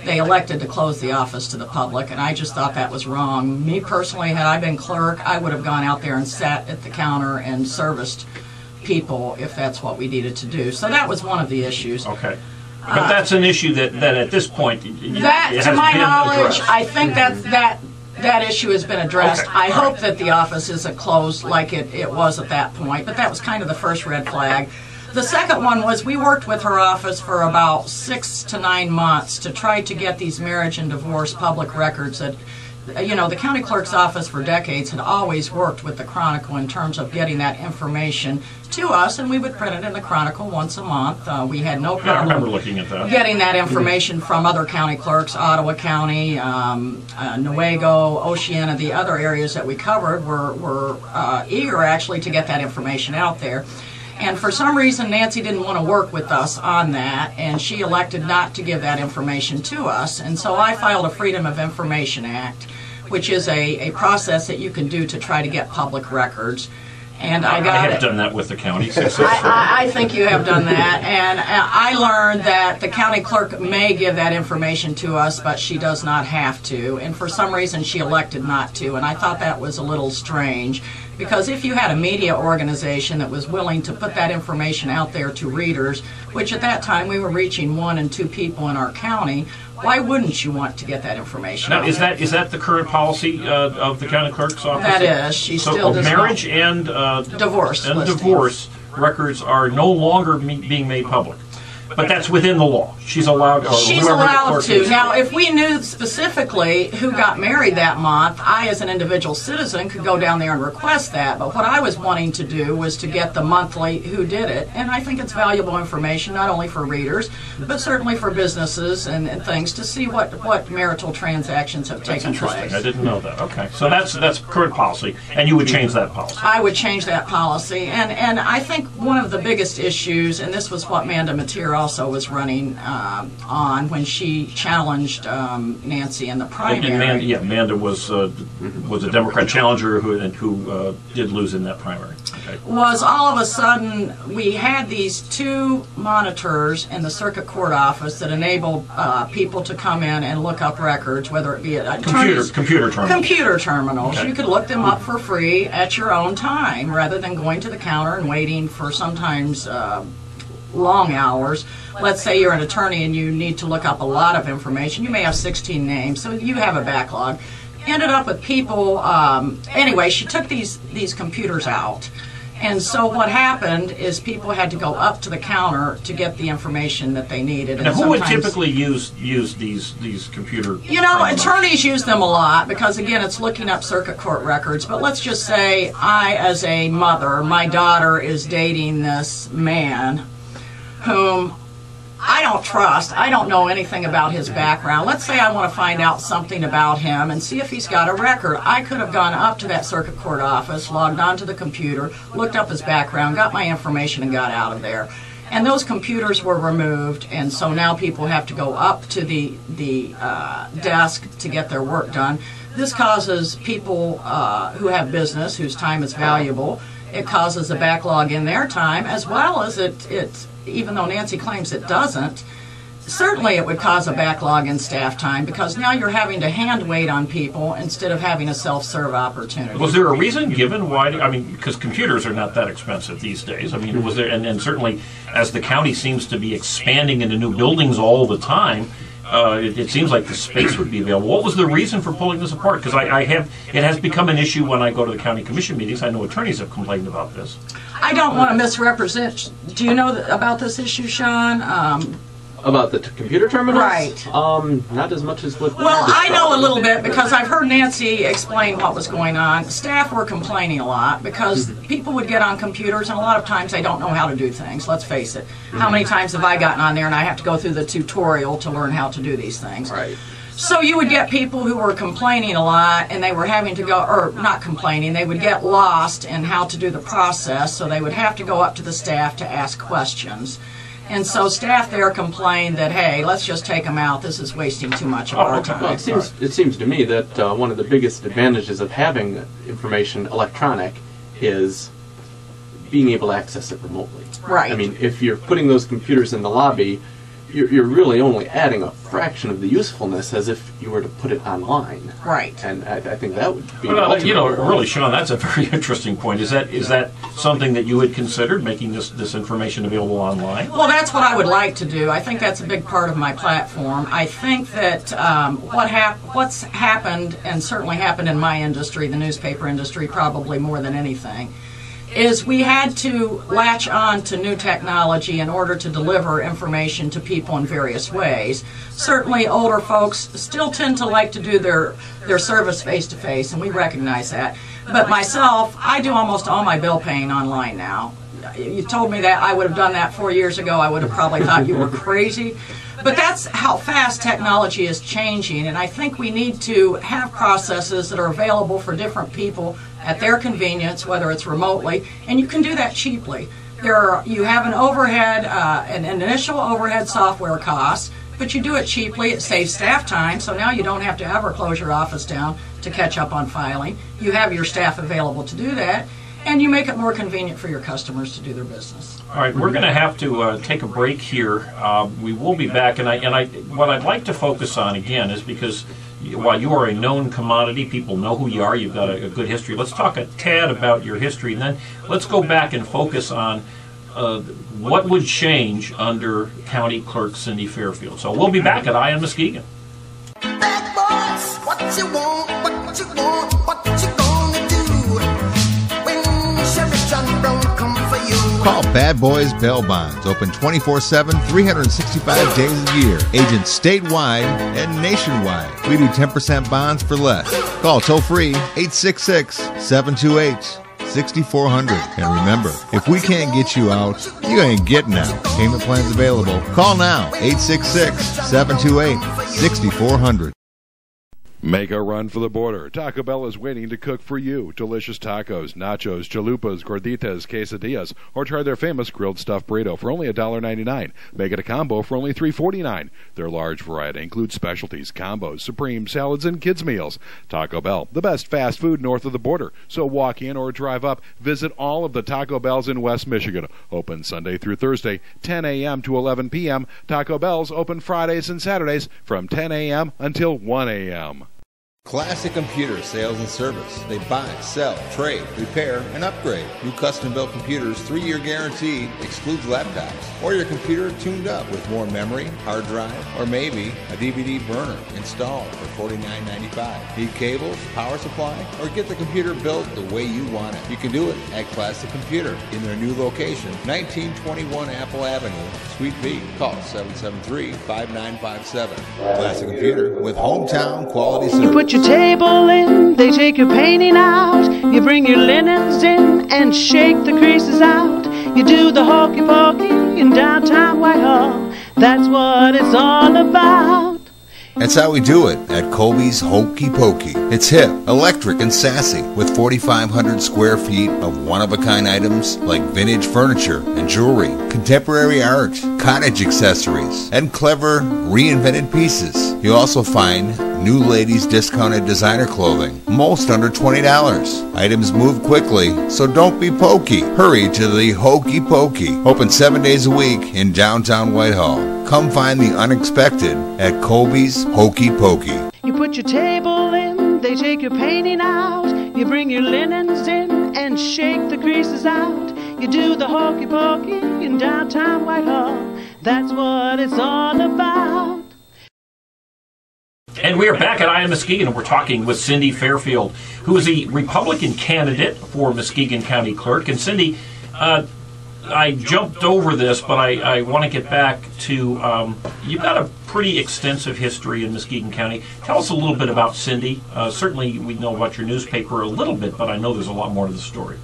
they elected to close the office to the public, and I just thought that was wrong. Me personally, had I been clerk, I would have gone out there and sat at the counter and serviced people if that's what we needed to do. So that was one of the issues. Okay. But uh, that's an issue that, that at this point That, it to my been knowledge, addressed. I think that that that issue has been addressed. Okay. I hope that the office isn't closed like it, it was at that point, but that was kind of the first red flag. The second one was we worked with her office for about six to nine months to try to get these marriage and divorce public records that you know, the county clerk's office for decades had always worked with the Chronicle in terms of getting that information to us, and we would print it in the Chronicle once a month. Uh, we had no Yeah, I problem remember looking at that. getting that information from other county clerks, Ottawa County, um, uh, Newaygo, Oceana, the other areas that we covered were, were uh, eager actually to get that information out there. And for some reason, Nancy didn't want to work with us on that, and she elected not to give that information to us. And so I filed a Freedom of Information Act, which is a, a process that you can do to try to get public records. And I I have it. done that with the county successfully. I, I, I think you have done that, and uh, I learned that the county clerk may give that information to us, but she does not have to. And for some reason, she elected not to, and I thought that was a little strange. Because if you had a media organization that was willing to put that information out there to readers, which at that time we were reaching one and two people in our county, why wouldn't you want to get that information Now, is that is that the current policy uh, of the county clerk's office? That is. She so still does not- marriage and uh, Divorce and listings. divorce records are no longer me- being made public. But that's within the law. She's allowed. Or She's whoever the allowed clerk to. is. Now, if we knew specifically who got married that month, I, as an individual citizen, could go down there and request that. But what I was wanting to do was to get the monthly who did it. And I think it's valuable information, not only for readers, but certainly for businesses and, and things to see what, what marital transactions have That's taken interesting. place. I didn't know that. Okay, so that's that's current policy, and you would change that policy. I would change that policy. And, and I think one of the biggest issues, and this was what Amanda Mateer also was running um, on when she challenged um, Nancy in the And, primary. and Amanda, yeah, Amanda was uh, was a Democrat challenger who and who uh, did lose in that primary. Okay. was all of a sudden we had these two monitors in the circuit court office that enabled uh, people to come in and look up records, whether it be at Computer attorneys- computer terminal. Computer terminals. Okay. You could look them up for free at your own time rather than going to the counter and waiting for sometimes uh, long hours. Let's say you're an attorney and you need to look up a lot of information. You may have 16 names, so you have a backlog. Ended up with people. Um, anyway, she took these these computers out. And so what happened is people had to go up to the counter to get the information that they needed. Now, And who would typically use use these these computer? you know, terminals? attorneys use them a lot because, again, it's looking up circuit court records. But let's just say I, as a mother, my daughter is dating this man whom I don't trust. I don't know anything about his background. Let's say I want to find out something about him and see if he's got a record. I could have gone up to that circuit court office, logged onto the computer, looked up his background, got my information, and got out of there. And those computers were removed, and so now people have to go up to the the uh, desk to get their work done. This causes people uh, who have business, whose time is valuable, it causes a backlog in their time, as well as it, it even though Nancy claims it doesn't, certainly it would cause a backlog in staff time because now you're having to hand wait on people instead of having a self-serve opportunity. Was there a reason given why? I mean, because computers are not that expensive these days. I mean, was there? And, and certainly, as the county seems to be expanding into new buildings all the time, uh, it, it seems like the space would be available. What was the reason for pulling this apart? Because I, I have, it has become an issue when I go to the county commission meetings. I know attorneys have complained about this. I don't want to misrepresent. Do you know th- about this issue, Sean? Um, About the t- computer terminals? Right. Um, not as much as what. Well, I know a little bit because I've heard Nancy explain what was going on. Staff were complaining a lot because people would get on computers and a lot of times they don't know how to do things. Let's face it. How many times have I gotten on there and I have to go through the tutorial to learn how to do these things? Right. So you would get people who were complaining a lot and they were having to go, or not complaining, they would get lost in how to do the process, so they would have to go up to the staff to ask questions. And so staff there complained that, hey, let's just take them out, this is wasting too much of our okay. Well, it seems it seems to me that uh, one of the biggest advantages of having information electronic is being able to access it remotely. Right. I mean, if you're putting those computers in the lobby, you're, you're really only adding a fraction of the usefulness as if you were to put it online. Right. And I, I think that would be. Well, you know, ultimately- really, Sean, that's a very interesting point. Is that is that something that you had considered making this this information available online? Well, that's what I would like to do. I think that's a big part of my platform. I think that um, what hap- what's happened, and certainly happened in my industry, the newspaper industry, probably more than anything, is we had to latch on to new technology in order to deliver information to people in various ways. Certainly, older folks still tend to like to do their their service face to face, and we recognize that. But myself, I do almost all my bill paying online now. You told me that I would have done that four years ago, I would have probably thought you were crazy. But that's how fast technology is changing, and I think we need to have processes that are available for different people at their convenience, whether it's remotely, and you can do that cheaply. There are, you have an overhead, uh, an, an initial overhead software cost, but you do it cheaply. It saves staff time, so now you don't have to ever close your office down to catch up on filing. You have your staff available to do that, and you make it more convenient for your customers to do their business. All right, we're going to have to uh, take a break here. Uh, we will be back, and I and I what I'd like to focus on again is because while you are a known commodity, people know who you are. You've got a, a good history. Let's talk a tad about your history, and then let's go back and focus on. Uh, what would change under County Clerk Cindy Fairfield? So we'll be back at Eye on Muskegon. Bad Boys Bail Bonds, open 24 7, 365 days a year. Agents statewide and nationwide. We do 10% bonds for less. Call toll free 866 728 6400. And remember, if we can't get you out, you ain't getting out. Payment plans available. Call now 866 728 6400. Make a run for the border. Taco Bell is waiting to cook for you. Delicious tacos, nachos, chalupas, gorditas, quesadillas, or try their famous grilled stuffed burrito for only $1.99. Make it a combo for only $3.49. Their large variety includes specialties, combos, supreme salads, and kids meals. Taco Bell, the best fast food north of the border. So walk in or drive up. Visit all of the Taco Bells in West Michigan. Open Sunday through Thursday, 10 a.m. to 11 p.m. Taco Bell's open Fridays and Saturdays from 10 a.m. until 1 a.m. Classic Computer Sales and Service. They buy, sell, trade, repair, and upgrade. New custom built computers, three year guarantee, excludes laptops. Or your computer tuned up with more memory, hard drive, or maybe a DVD burner installed for $49.95. Need cables, power supply, or get the computer built the way you want it. You can do it at Classic Computer in their new location, 1921 Apple Avenue, Suite B. Call 773 5957. Classic Computer with hometown quality service. Your table in, they take your painting out. You bring your linens in and shake the creases out. You do the hokey pokey in downtown Whitehall. That's what it's all about. That's how we do it at Colby's Hokey Pokey. It's hip, electric, and sassy with 4,500 square feet of one of a kind items like vintage furniture and jewelry, contemporary art, cottage accessories, and clever reinvented pieces. You'll also find new ladies' discounted designer clothing, most under $20. Items move quickly, so don't be pokey. Hurry to the Hokey Pokey, open seven days a week in downtown Whitehall. Come find the unexpected at Colby's Hokey Pokey. You put your table in, they take your painting out. You bring your linens in and shake the creases out. You do the hokey pokey in downtown Whitehall. That's what it's all about. And we are back at Eye on Muskegon, and we're talking with Cindy Fairfield, who is a Republican candidate for Muskegon County Clerk. And Cindy, uh, I jumped over this, but I, I want to get back to um, you've got a pretty extensive history in Muskegon County. Tell us a little bit about Cindy. Uh, certainly, we know about your newspaper a little bit, but I know there's a lot more to the story.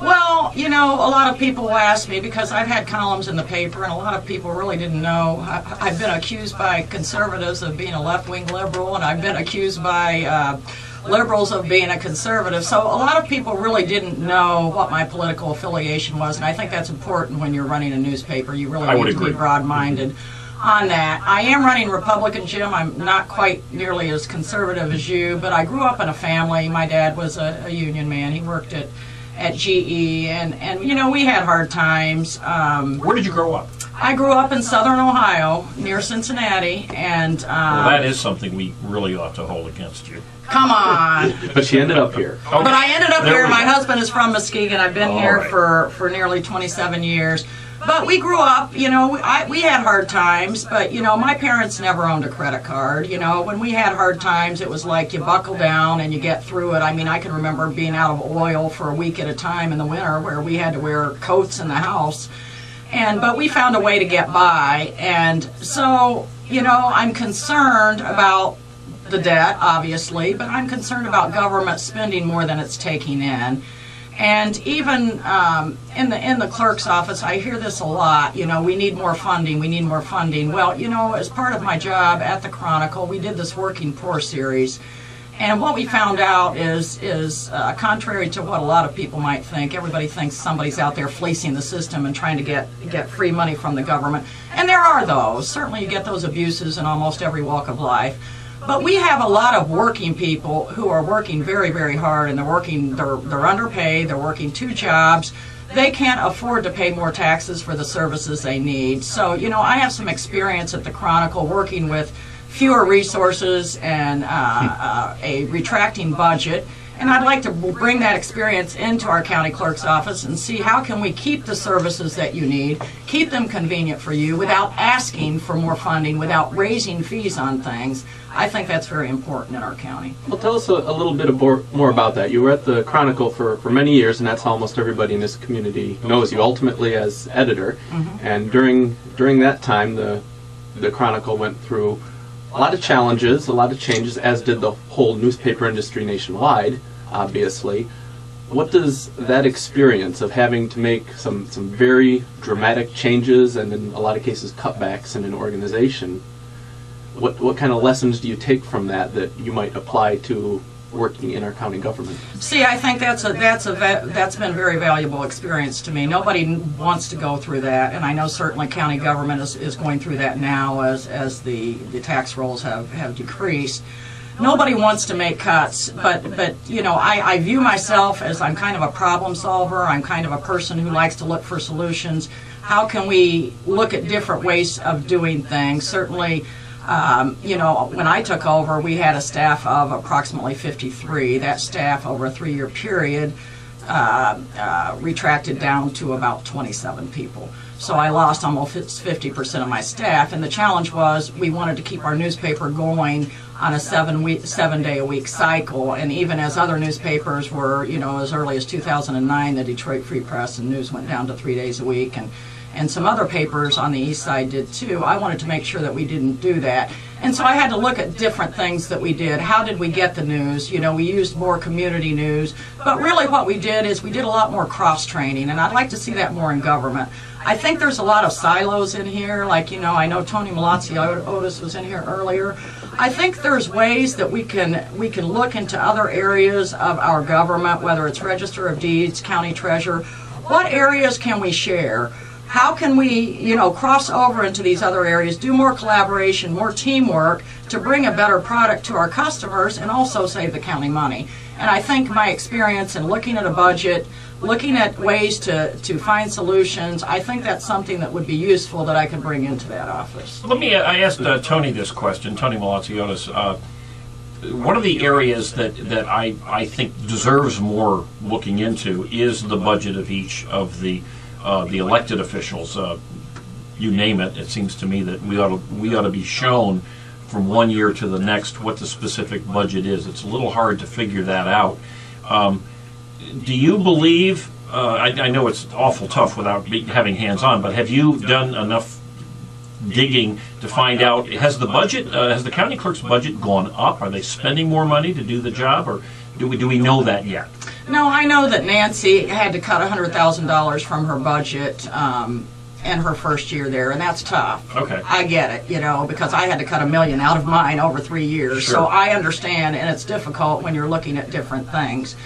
Well, you know, a lot of people ask me because I've had columns in the paper, and a lot of people really didn't know. I, I've been accused by conservatives of being a left wing liberal, and I've been accused by uh, liberals of being a conservative. So a lot of people really didn't know what my political affiliation was, and I think that's important when you're running a newspaper. You really need to agree. be broad minded on that. I am running Republican, Jim. I'm not quite nearly as conservative as you, but I grew up in a family. My dad was a, a union man. He worked at at GE, and and you know we had hard times. Um, Where did you grow up? I grew up in southern Ohio, near Cincinnati, and Well, um, that is something we really ought to hold against you. come on. But she ended up here. But I ended up There here. My go. husband is from Muskegon. I've been All here right. for, for nearly 27 years. But we grew up, you know, I, we had hard times, but, you know, my parents never owned a credit card. You know, when we had hard times, it was like you buckle down and you get through it. I mean, I can remember being out of oil for a week at a time in the winter where we had to wear coats in the house. And, but we found a way to get by. And so, you know, I'm concerned about the debt, obviously, but I'm concerned about government spending more than it's taking in. And even um, in the in the clerk's office, I hear this a lot. You know, we need more funding. We need more funding. Well, you know, as part of my job at the Chronicle, we did this Working Poor series, and what we found out is is uh, contrary to what a lot of people might think. Everybody thinks somebody's out there fleecing the system and trying to get get free money from the government, and there are those. Certainly, you get those abuses in almost every walk of life. But we have a lot of working people who are working very, very hard, and they're working. They're they're underpaid. They're working two jobs. They can't afford to pay more taxes for the services they need. So you know, I have some experience at the Chronicle working with fewer resources and uh, uh, a retracting budget. And I'd like to bring that experience into our county clerk's office and see how can we keep the services that you need, keep them convenient for you without asking for more funding, without raising fees on things. I think that's very important in our county. Well, tell us a, a little bit more, more about that. You were at the Chronicle for, for many years, and that's how almost everybody in this community knows you. Ultimately, as editor, mm-hmm. and during during that time, the the Chronicle went through a lot of challenges, a lot of changes, as did the whole newspaper industry nationwide. Obviously, what does that experience of having to make some some very dramatic changes and in a lot of cases cutbacks in an organization what what kind of lessons do you take from that that you might apply to working in our county government? See, I think that's a that's a that's been a very valuable experience to me. Nobody wants to go through that, and I know certainly county government is, is going through that now as as the, the tax rolls have, have decreased. Nobody wants to make cuts, but but you know I, I view myself as I'm kind of a problem solver. I'm kind of a person who likes to look for solutions. How can we look at different ways of doing things? Certainly. Um, you know, when I took over, we had a staff of approximately 53. That staff, over a three-year period, uh, uh, retracted down to about 27 people. So I lost almost 50% of my staff, and the challenge was we wanted to keep our newspaper going on a seven week, seven day a week cycle. And even as other newspapers were, you know, as early as 2009, the Detroit Free Press and News went down to three days a week, and and some other papers on the east side did too. I wanted to make sure that we didn't do that. And so I had to look at different things that we did. How did we get the news? You know, we used more community news, but really what we did is we did a lot more cross training, and I'd like to see that more in government. I think there's a lot of silos in here, like, you know, I know Tony Malazzi Otis was in here earlier. I think there's ways that we can we can look into other areas of our government, whether it's Register of Deeds, County Treasurer. What areas can we share? How can we, you know, cross over into these other areas, do more collaboration, more teamwork to bring a better product to our customers and also save the county money? And I think my experience in looking at a budget, looking at ways to, to find solutions, I think that's something that would be useful that I could bring into that office. Let me, I asked uh, Tony this question, Tony Moulatsiotis. Uh, one of the areas that, that I, I think deserves more looking into is the budget of each of the uh, the elected officials. Uh, you name it. It seems to me that we ought to, we ought to be shown from one year to the next what the specific budget is. It's a little hard to figure that out. Um, do you believe? Uh, I, I, know it's awful tough without be, having hands on, but have you done enough digging to find out has the budget, uh, has the county clerk's budget gone up? Are they spending more money to do the job, or do we do we know that yet? No, I know that Nancy had to cut $100,000 from her budget um, in her first year there, and that's tough. Okay. I get it, you know, because I had to cut a million out of mine over three years. Sure. So I understand, and it's difficult when you're looking at different things.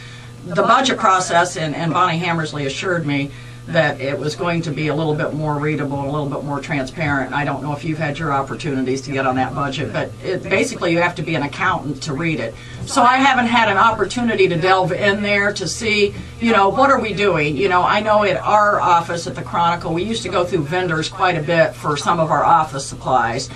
The budget process, and, and Bonnie Hammersley assured me that it was going to be a little bit more readable, a little bit more transparent. I don't know if you've had your opportunities to get on that budget, but it, basically you have to be an accountant to read it. So I haven't had an opportunity to delve in there to see, you know, what are we doing? You know, I know at our office at the Chronicle, we used to go through vendors quite a bit for some of our office supplies.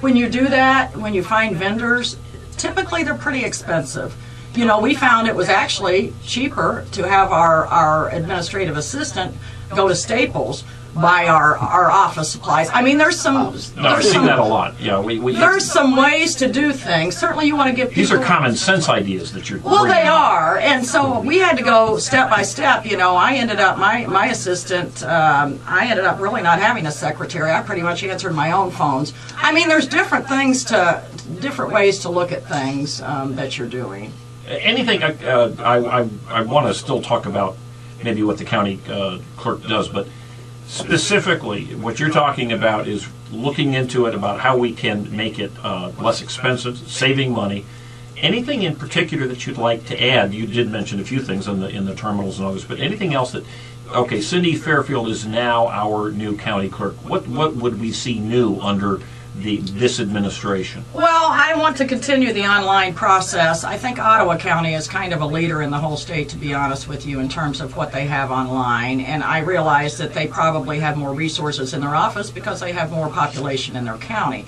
When you do that, when you find vendors, typically they're pretty expensive you know, we found it was actually cheaper to have our, our administrative assistant go to Staples buy our, our office supplies. I mean, there's some No, I've there's seen some, that a lot. Yeah, we, we there's some ways to do things. Certainly, you want to give people. these are common sense ideas that you're. Well, they up. are, and so we had to go step by step. You know, I ended up my my assistant. Um, I ended up really not having a secretary. I pretty much answered my own phones. I mean, there's different things to different ways to look at things um, that you're doing. anything uh, I, I, I want to still talk about maybe what the county uh, clerk does, but specifically what you're talking about is looking into it about how we can make it uh, less expensive, saving money. Anything in particular that you'd like to add? You did mention a few things in the in the terminals and others, but anything else that? Okay, Cindy Fairfield is now our new county clerk. What what would we see new under the this administration? Well, I want to continue the online process. I think Ottawa County is kind of a leader in the whole state, to be honest with you, in terms of what they have online. And I realize that they probably have more resources in their office because they have more population in their county.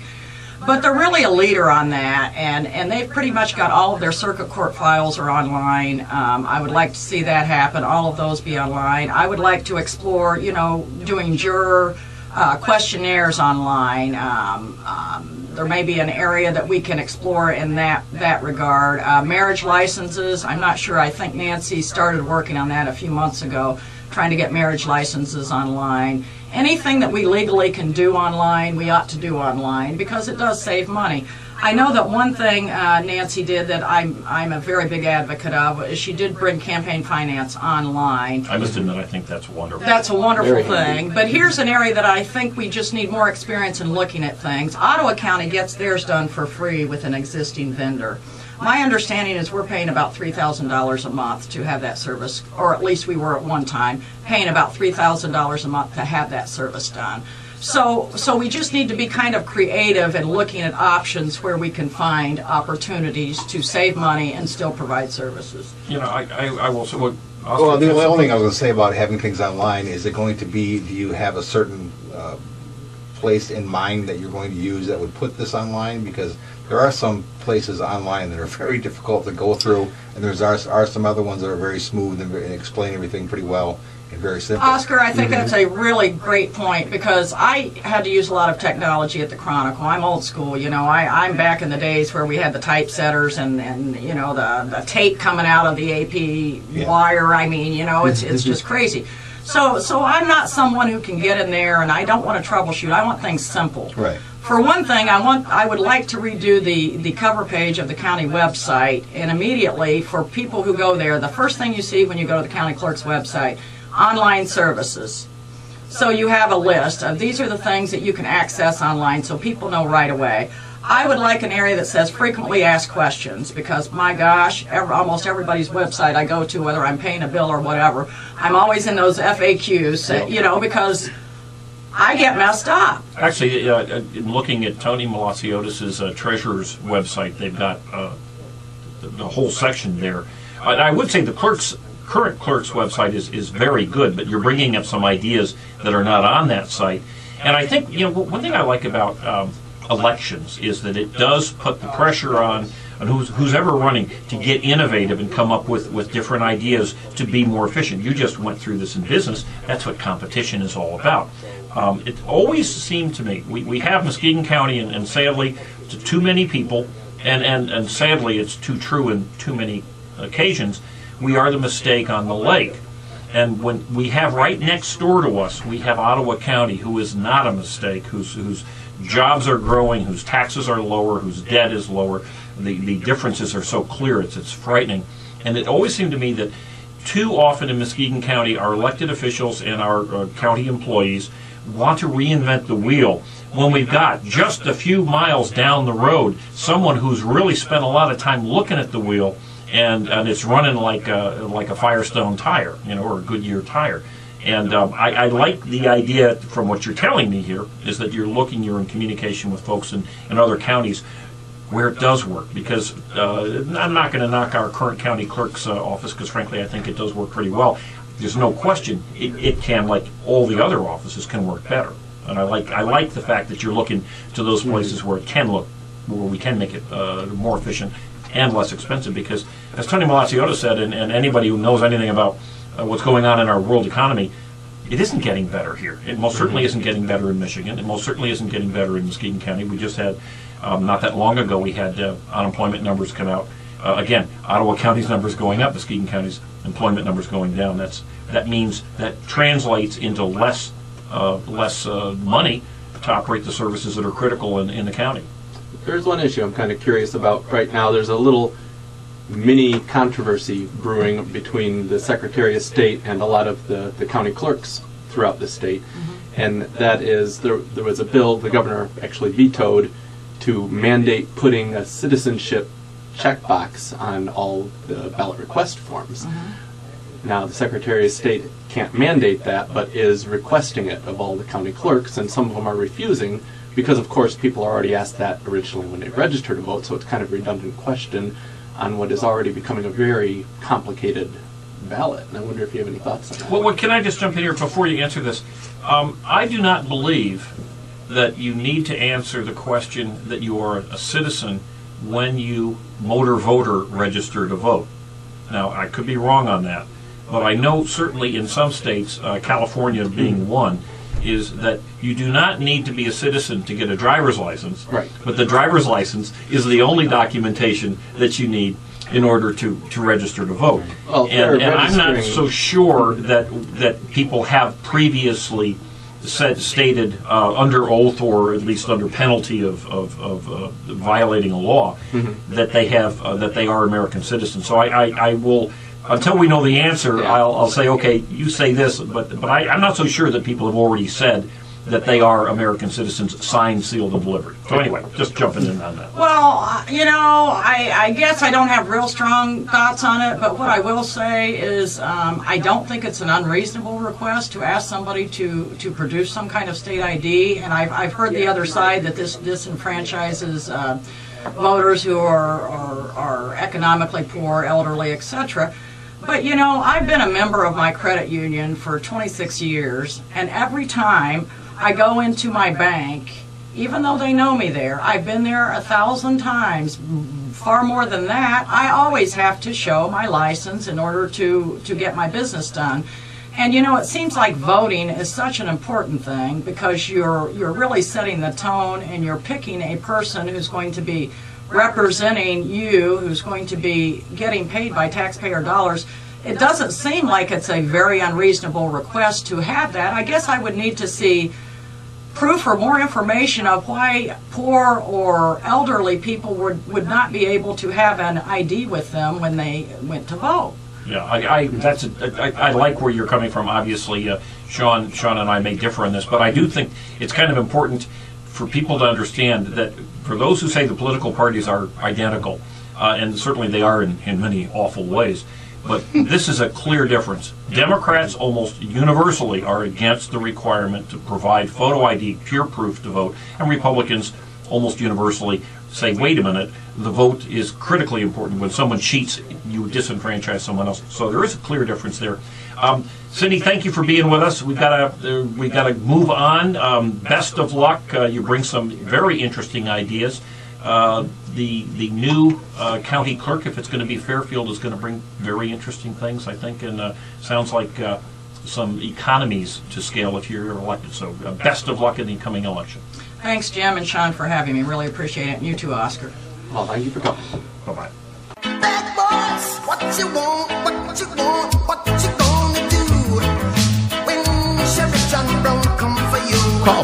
But they're really a leader on that, and, and they've pretty much got all of their circuit court files are online. Um, I would like to see that happen, all of those be online. I would like to explore, you know, doing juror uh, questionnaires online, um, um, there may be an area that we can explore in that that regard. Uh, marriage licenses, I'm not sure. I think Nancy started working on that a few months ago, trying to get marriage licenses online. Anything that we legally can do online, we ought to do online because it does save money. I know that one thing uh, Nancy did that I'm I'm a very big advocate of is she did bring campaign finance online. I must admit, I think that's wonderful. That's a wonderful Very thing. But here's an area that I think we just need more experience in looking at things. Ottawa County gets theirs done for free with an existing vendor. My understanding is we're paying about $3,000 a month to have that service, or at least we were at one time, paying about $3,000 a month to have that service done. So, so we just need to be kind of creative and looking at options where we can find opportunities to save money and still provide services. You know, I, I, I will say, what. Well, the only thing I was going to say about having things online is it going to be, do you have a certain uh, place in mind that you're going to use that would put this online? Because there are some places online that are very difficult to go through, and there's are, are some other ones that are very smooth and, and explain everything pretty well and very simple. Oscar, I think mm-hmm. that's a really great point because I had to use a lot of technology at the Chronicle. I'm old school, you know. I, I'm back in the days where we had the typesetters and, and you know the, the tape coming out of the AP wire. I mean, you know, it's mm-hmm. it's just crazy. So so I'm not someone who can get in there and I don't want to troubleshoot. I want things simple. Right. For one thing, I want I would like to redo the the cover page of the county website, and immediately for people who go there, the first thing you see when you go to the county clerk's website, online services. So you have a list of these are the things that you can access online, so people know right away. I would like an area that says frequently asked questions because my gosh, ev almost everybody's website I go to, whether I'm paying a bill or whatever, I'm always in those FAQs, you know, because I get messed up. Actually, uh, uh, looking at Tony Moulatsiotis's uh, treasurer's website, they've got uh, the, the whole section there. Uh, I would say the clerk's current clerk's website is, is very good, but you're bringing up some ideas that are not on that site. And I think you know one thing I like about um, elections is that it does put the pressure on on who's, who's ever running to get innovative and come up with, with different ideas to be more efficient. You just went through this in business. That's what competition is all about. Um, it always seemed to me, we, we have Muskegon County, and, and sadly, to too many people, and, and, and sadly, it's too true in too many occasions, we are the mistake on the lake. And when we have right next door to us, we have Ottawa County, who is not a mistake, whose, whose jobs are growing, whose taxes are lower, whose debt is lower. The, the differences are so clear, it's, it's frightening. And it always seemed to me that too often in Muskegon County, our elected officials and our uh, county employees want to reinvent the wheel when we've got just a few miles down the road someone who's really spent a lot of time looking at the wheel and, and it's running like a, like a Firestone tire, you know, or a Goodyear tire. And um, I, I like the idea from what you're telling me here is that you're looking, you're in communication with folks in, in other counties where it does work because uh, I'm not going to knock our current county clerk's uh, office because frankly I think it does work pretty well. There's no question it, it can, like all the other offices, can work better. And I like I like the fact that you're looking to those places where it can look, where we can make it uh, more efficient and less expensive. Because as Tony Moulatsiotis said, and, and anybody who knows anything about uh, what's going on in our world economy, it isn't getting better here. It most certainly isn't getting better in Michigan. It most certainly isn't getting better in Muskegon County. We just had, um, not that long ago, we had uh, unemployment numbers come out. Uh, again, Ottawa County's numbers going up, Muskegon County's employment numbers going down. That's that means that translates into less uh, less uh, money to operate the services that are critical in, in the county. There's one issue I'm kind of curious about right now. There's a little mini controversy brewing between the Secretary of State and a lot of the, the county clerks throughout the state. Mm-hmm. And that is, there, there was a bill the governor actually vetoed to mandate putting a citizenship checkbox on all the ballot request forms. Mm-hmm. Now, the Secretary of State can't mandate that, but is requesting it of all the county clerks, and some of them are refusing because, of course, people are already asked that originally when they registered to vote, so it's kind of a redundant question on what is already becoming a very complicated ballot. And I wonder if you have any thoughts on that. Well, well, can I just jump in here before you answer this? Um, I do not believe that you need to answer the question that you are a citizen when you motor voter register to vote. Now, I could be wrong on that, but I know certainly in some states, uh, California being one, is that you do not need to be a citizen to get a driver's license. Right. But the driver's license is the only documentation that you need in order to, to register to vote. Well, and, and I'm not so sure that that people have previously said stated uh, under oath or at least under penalty of, of, of uh, violating a law Mm-hmm. that they have uh, that they are American citizens. So I, I, I will until we know the answer. Yeah. I'll, I'll say okay, you say this, but but I, I'm not so sure that people have already said that they are American citizens, signed, sealed, and delivered. So anyway, just jumping in on that. Well, uh, you know, I, I guess I don't have real strong thoughts on it, but what I will say is um, I don't think it's an unreasonable request to ask somebody to, to produce some kind of state ID. And I've, I've heard the other side that this disenfranchises uh, voters who are, are, are economically poor, elderly, etc. But you know, I've been a member of my credit union for 26 years, and every time I go into my bank, even though they know me there, I've been there a thousand times, far more than that. I always have to show my license in order to, to get my business done. And you know, it seems like voting is such an important thing because you're you're really setting the tone and you're picking a person who's going to be representing you, who's going to be getting paid by taxpayer dollars. It doesn't seem like it's a very unreasonable request to have that. I guess I would need to see proof or more information of why poor or elderly people would, would not be able to have an ID with them when they went to vote. Yeah, I, I that's a, I, I like where you're coming from. Obviously, uh, Sean, Sean and I may differ on this, but I do think it's kind of important for people to understand that for those who say the political parties are identical, uh, and certainly they are in, in many awful ways, but this is a clear difference. Democrats almost universally are against the requirement to provide photo ID, pure proof to vote, and Republicans almost universally say, wait a minute, the vote is critically important. When someone cheats, you disenfranchise someone else. So there is a clear difference there. Um, Cindy, thank you for being with us. We've got to uh, we got to move on. Um, best of luck. Uh, you bring some very interesting ideas. Uh, the the new uh, county clerk, if it's going to be Fairfield, is going to bring very interesting things, I think, and uh, sounds like uh, some economies to scale if you're elected. So uh, best of luck in the coming election. Thanks, Jim and Sean, for having me. Really appreciate it. And you too, Oscar. Well, thank you for coming. Bye bye.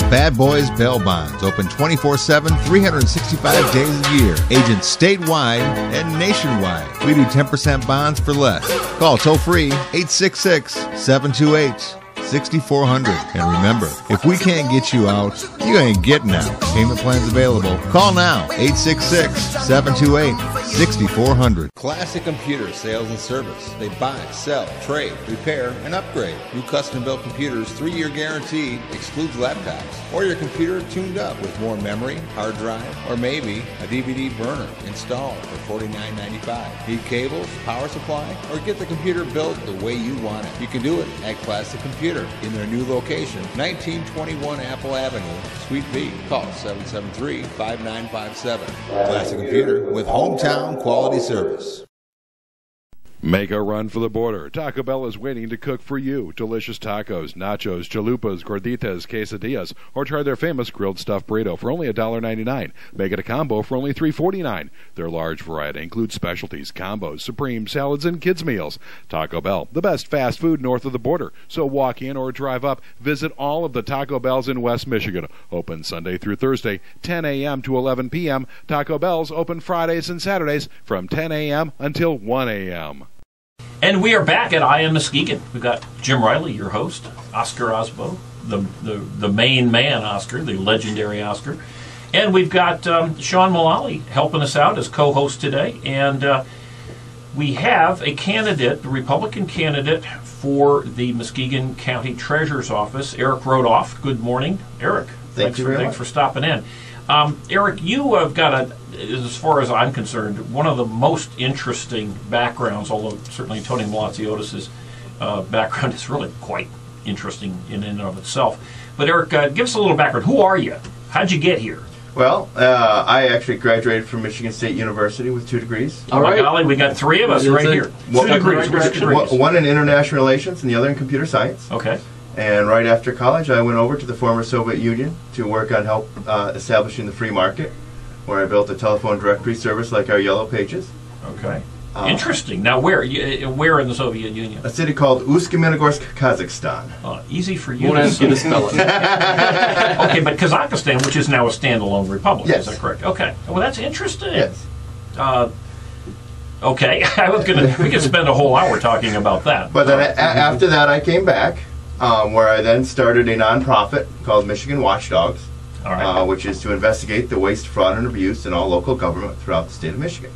Bad Boys Bail Bonds, open 24 7, 365 days a year. Agents statewide and nationwide. We do 10% bonds for less. Call toll free 866 728 6400. And remember, if we can't get you out, you ain't getting out. Payment plans available. Call now 866 728 6400. Classic Computer Sales and Service. They buy, sell, trade, repair, and upgrade. New custom built computers, three year guarantee, excludes laptops, or your computer tuned up with more memory, hard drive, or maybe a DVD burner installed for $49.95. Need cables, power supply, or get the computer built the way you want it. You can do it at Classic Computer in their new location, 1921 Apple Avenue, Suite B. Call 773-5957. Classic Computer with hometown quality service. Make a run for the border. Taco Bell is waiting to cook for you. Delicious tacos, nachos, chalupas, gorditas, quesadillas, or try their famous grilled stuffed burrito for only $1.99. Make it a combo for only $3.49. Their large variety includes specialties, combos, supreme salads, and kids' meals. Taco Bell, the best fast food north of the border. So walk in or drive up. Visit all of the Taco Bells in West Michigan. Open Sunday through Thursday, 10 a.m. to 11 p.m. Taco Bell's open Fridays and Saturdays from 10 a.m. until 1 a.m. And we are back at Eye on Muskegon. We've got Jim Riley, your host, Oscar Osbo, the, the, the main man, Oscar, the legendary Oscar. And we've got um, Sean Mullally helping us out as co host today. And uh, we have a candidate, the Republican candidate for the Muskegon County Treasurer's Office, Eric Rodoff. Good morning, Eric. thanks you for, thanks for stopping in. Um, Eric, you have got a, as far as I'm concerned, one of the most interesting backgrounds. Although certainly Tony Moulatsiotis's uh, background is really quite interesting in and of itself. But Eric, uh, give us a little background. Who are you? How'd you get here? Well, uh, I actually graduated from Michigan State University with two degrees. All My right. golly, we got three of us right it. here. Well, Two degrees. right Two direction. degrees. One one in international relations and the other in computer science. Okay. And right after college, I went over to the former Soviet Union to work on help uh, establishing the free market, where I built a telephone directory service like our Yellow Pages. Okay. Uh, Interesting. Now, where you- uh, where in the Soviet Union? A city called Ust-Kamenogorsk, Kazakhstan. Uh, easy for you. Won't to ask you to spell it. okay, but Kazakhstan, which is now a standalone republic, Yes. is that correct? Okay. Well, that's interesting. Yes. Uh, okay, I was gonna. We could spend a whole hour talking about that. But then a- a- after that, I came back, um, where I then started a nonprofit called Michigan Watchdogs, All right. uh, which is to investigate the waste, fraud, and abuse in all local government throughout the state of Michigan.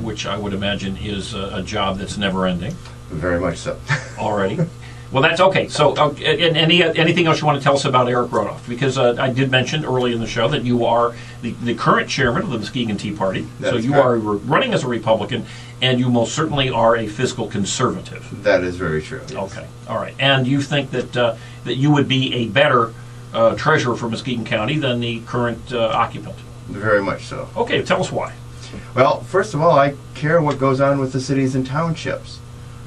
which I would imagine is a, a job that's never ending Very much so. already. Well, that's okay. So, uh, and any anything else you want to tell us about Eric Rodoff? Because uh, I did mention early in the show that you are the, the current chairman of the Muskegon Tea Party. That so you correct. are re- running as a Republican, and you most certainly are a fiscal conservative. that is very true. Okay, all right. And you think that uh, that you would be a better uh, treasurer for Muskegon County than the current uh, occupant? Very much so. Okay, tell us why. Well, first of all, I care what goes on with the cities and townships.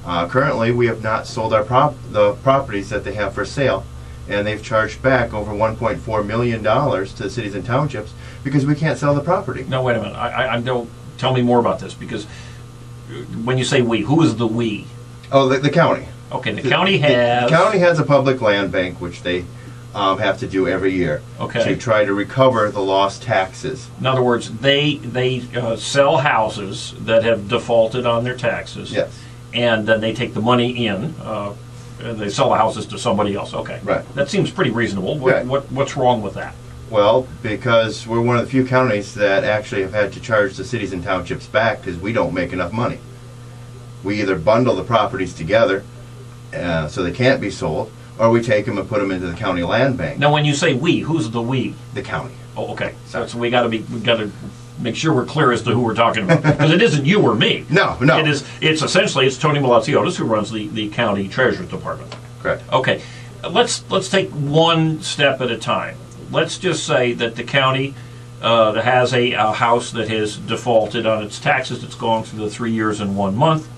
Uh, currently, we have not sold our prop- the properties that they have for sale, and they've charged back over 1.4 million dollars to the cities and townships because we can't sell the property. No, wait a minute. I, I, I don't. Tell me more about this because when you say we, who is the we? Oh, the, the county. Okay, the county has. The county has a public land bank which they um, have to do every year Okay. to try to recover the lost taxes. In other words, they they uh, sell houses that have defaulted on their taxes. Yes. And then they take the money in. Uh, and they sell the houses to somebody else. Okay. Right. That seems pretty reasonable. What, Right. what what's wrong with that? Well, because we're one of the few counties that actually have had to charge the cities and townships back because we don't make enough money. We either bundle the properties together uh, so they can't be sold, or we take them and put them into the county land bank. Now, when you say we, who's the we? The county. Oh, okay. So, so we got to be we got to make sure we're clear as to who we're talking about because it isn't you or me. No, no. It is. It's essentially it's Tony Moulatsiotis who runs the, the county treasurer's department. Correct. Okay, let's let's take one step at a time. Let's just say that the county uh, that has a, a house that has defaulted on its taxes. It's gone through the three years and one month,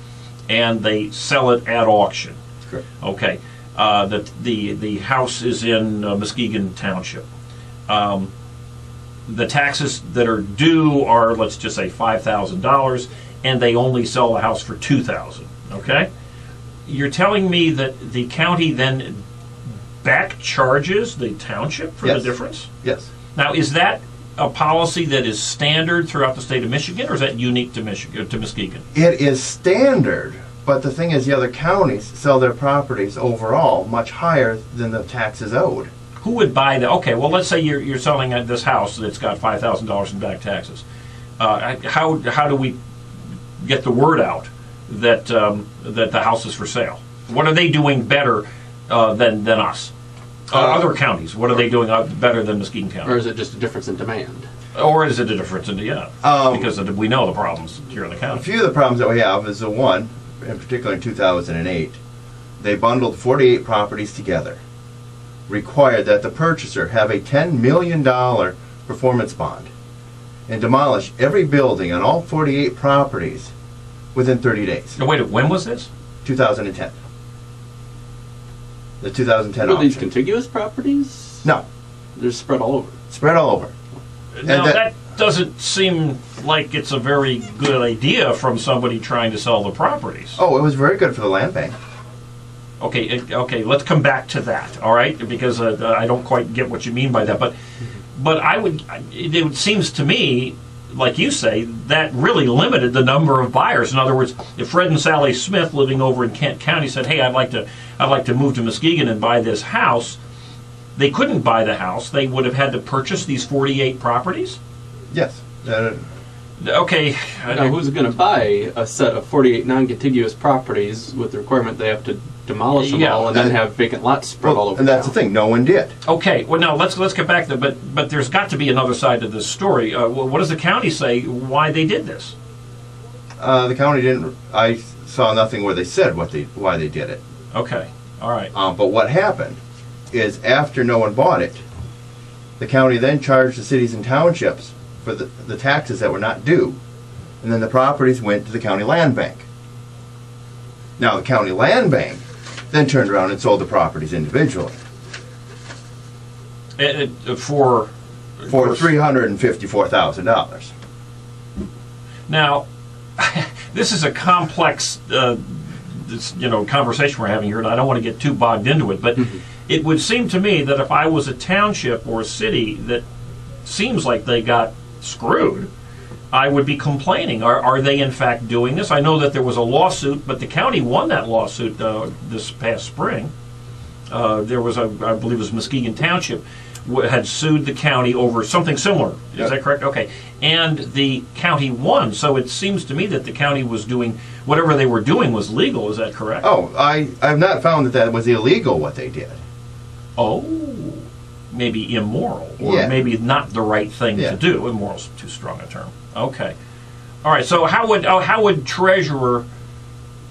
and they sell it at auction. Correct. Okay, uh, the the the house is in uh, Muskegon Township. Um, the taxes that are due are let's just say five thousand dollars, and they only sell the house for two thousand. Okay, you're telling me that the county then back charges the township for Yes. the difference? Yes. Now, is that a policy that is standard throughout the state of Michigan, or is that unique to Michigan uh, to Muskegon? It is standard, but the thing is, the other counties sell their properties overall much higher than the taxes owed. Who would buy that? Okay, well, let's say you're, you're selling this house that's got five thousand dollars in back taxes. Uh, how how do we get the word out that um, that the house is for sale? What are they doing better uh, than than us? Uh, Uh, other counties, what are they doing uh, better than Muskegon County? Or is it just a difference in demand? Or is it a difference in the yeah? Um, because we know the problems here in the county. A few of the problems that we have is the one, in particular in 2008, they bundled 48 properties together, required that the purchaser have a $10 million performance bond, and demolish every building on all 48 properties within 30 days. No, wait, when was this? 2010. The 2010 Are these auction. contiguous properties? No, They're spread all over. spread all over. Now that- that, doesn't seem like it's a very good idea from somebody trying to sell the properties. Oh, it was very good for the land bank. Okay, it- okay, let's come back to that, all right? Because uh, I don't quite get what you mean by that, but but I would it, it seems to me like you say that really limited the number of buyers. In other words, if Fred and Sally Smith living over in Kent County said, "Hey, I'd like to I'd like to move to Muskegon and buy this house," they couldn't buy the house. They would have had to purchase these 48 properties. Yes. Uh, Okay, Now, who's going to buy a set of 48 non-contiguous properties with the requirement they have to demolish them Yeah, all and then have vacant lots spread all over and that's the town? thing. No one did. Okay, well now let's let's get back to but but there's got to be another side to this story. Uh, wh- what does the county say why they did this? Uh, the county didn't. I saw nothing where they said what they why they did it. Okay, all right. Um, but what happened is after no one bought it, the county then charged the cities and townships for the, the taxes that were not due, and then the properties went to the county land bank. Now the county land bank then turned around and sold the properties individually It- it- for for three hundred and fifty-four thousand dollars. Now, this is a complex, uh, this, you know, conversation we're having here, and I don't want to get too bogged into it. But it would seem to me that if I was a township or a city that seems like they got screwed, I would be complaining. Are, are they in fact doing this? I know that there was a lawsuit, but the county won that lawsuit uh, this past spring. Uh, there was a, I believe it was Muskegon Township, w- had sued the county over something similar. Is Yep. that correct? Okay. And the county won. So it seems to me that the county was doing whatever they were doing was legal. Is that correct? Oh, I, I've not found that that was illegal what they did. Oh, maybe immoral, or Yeah. maybe not the right thing Yeah. to do. Immoral's too strong a term. Okay. All right. So how would oh, how would Treasurer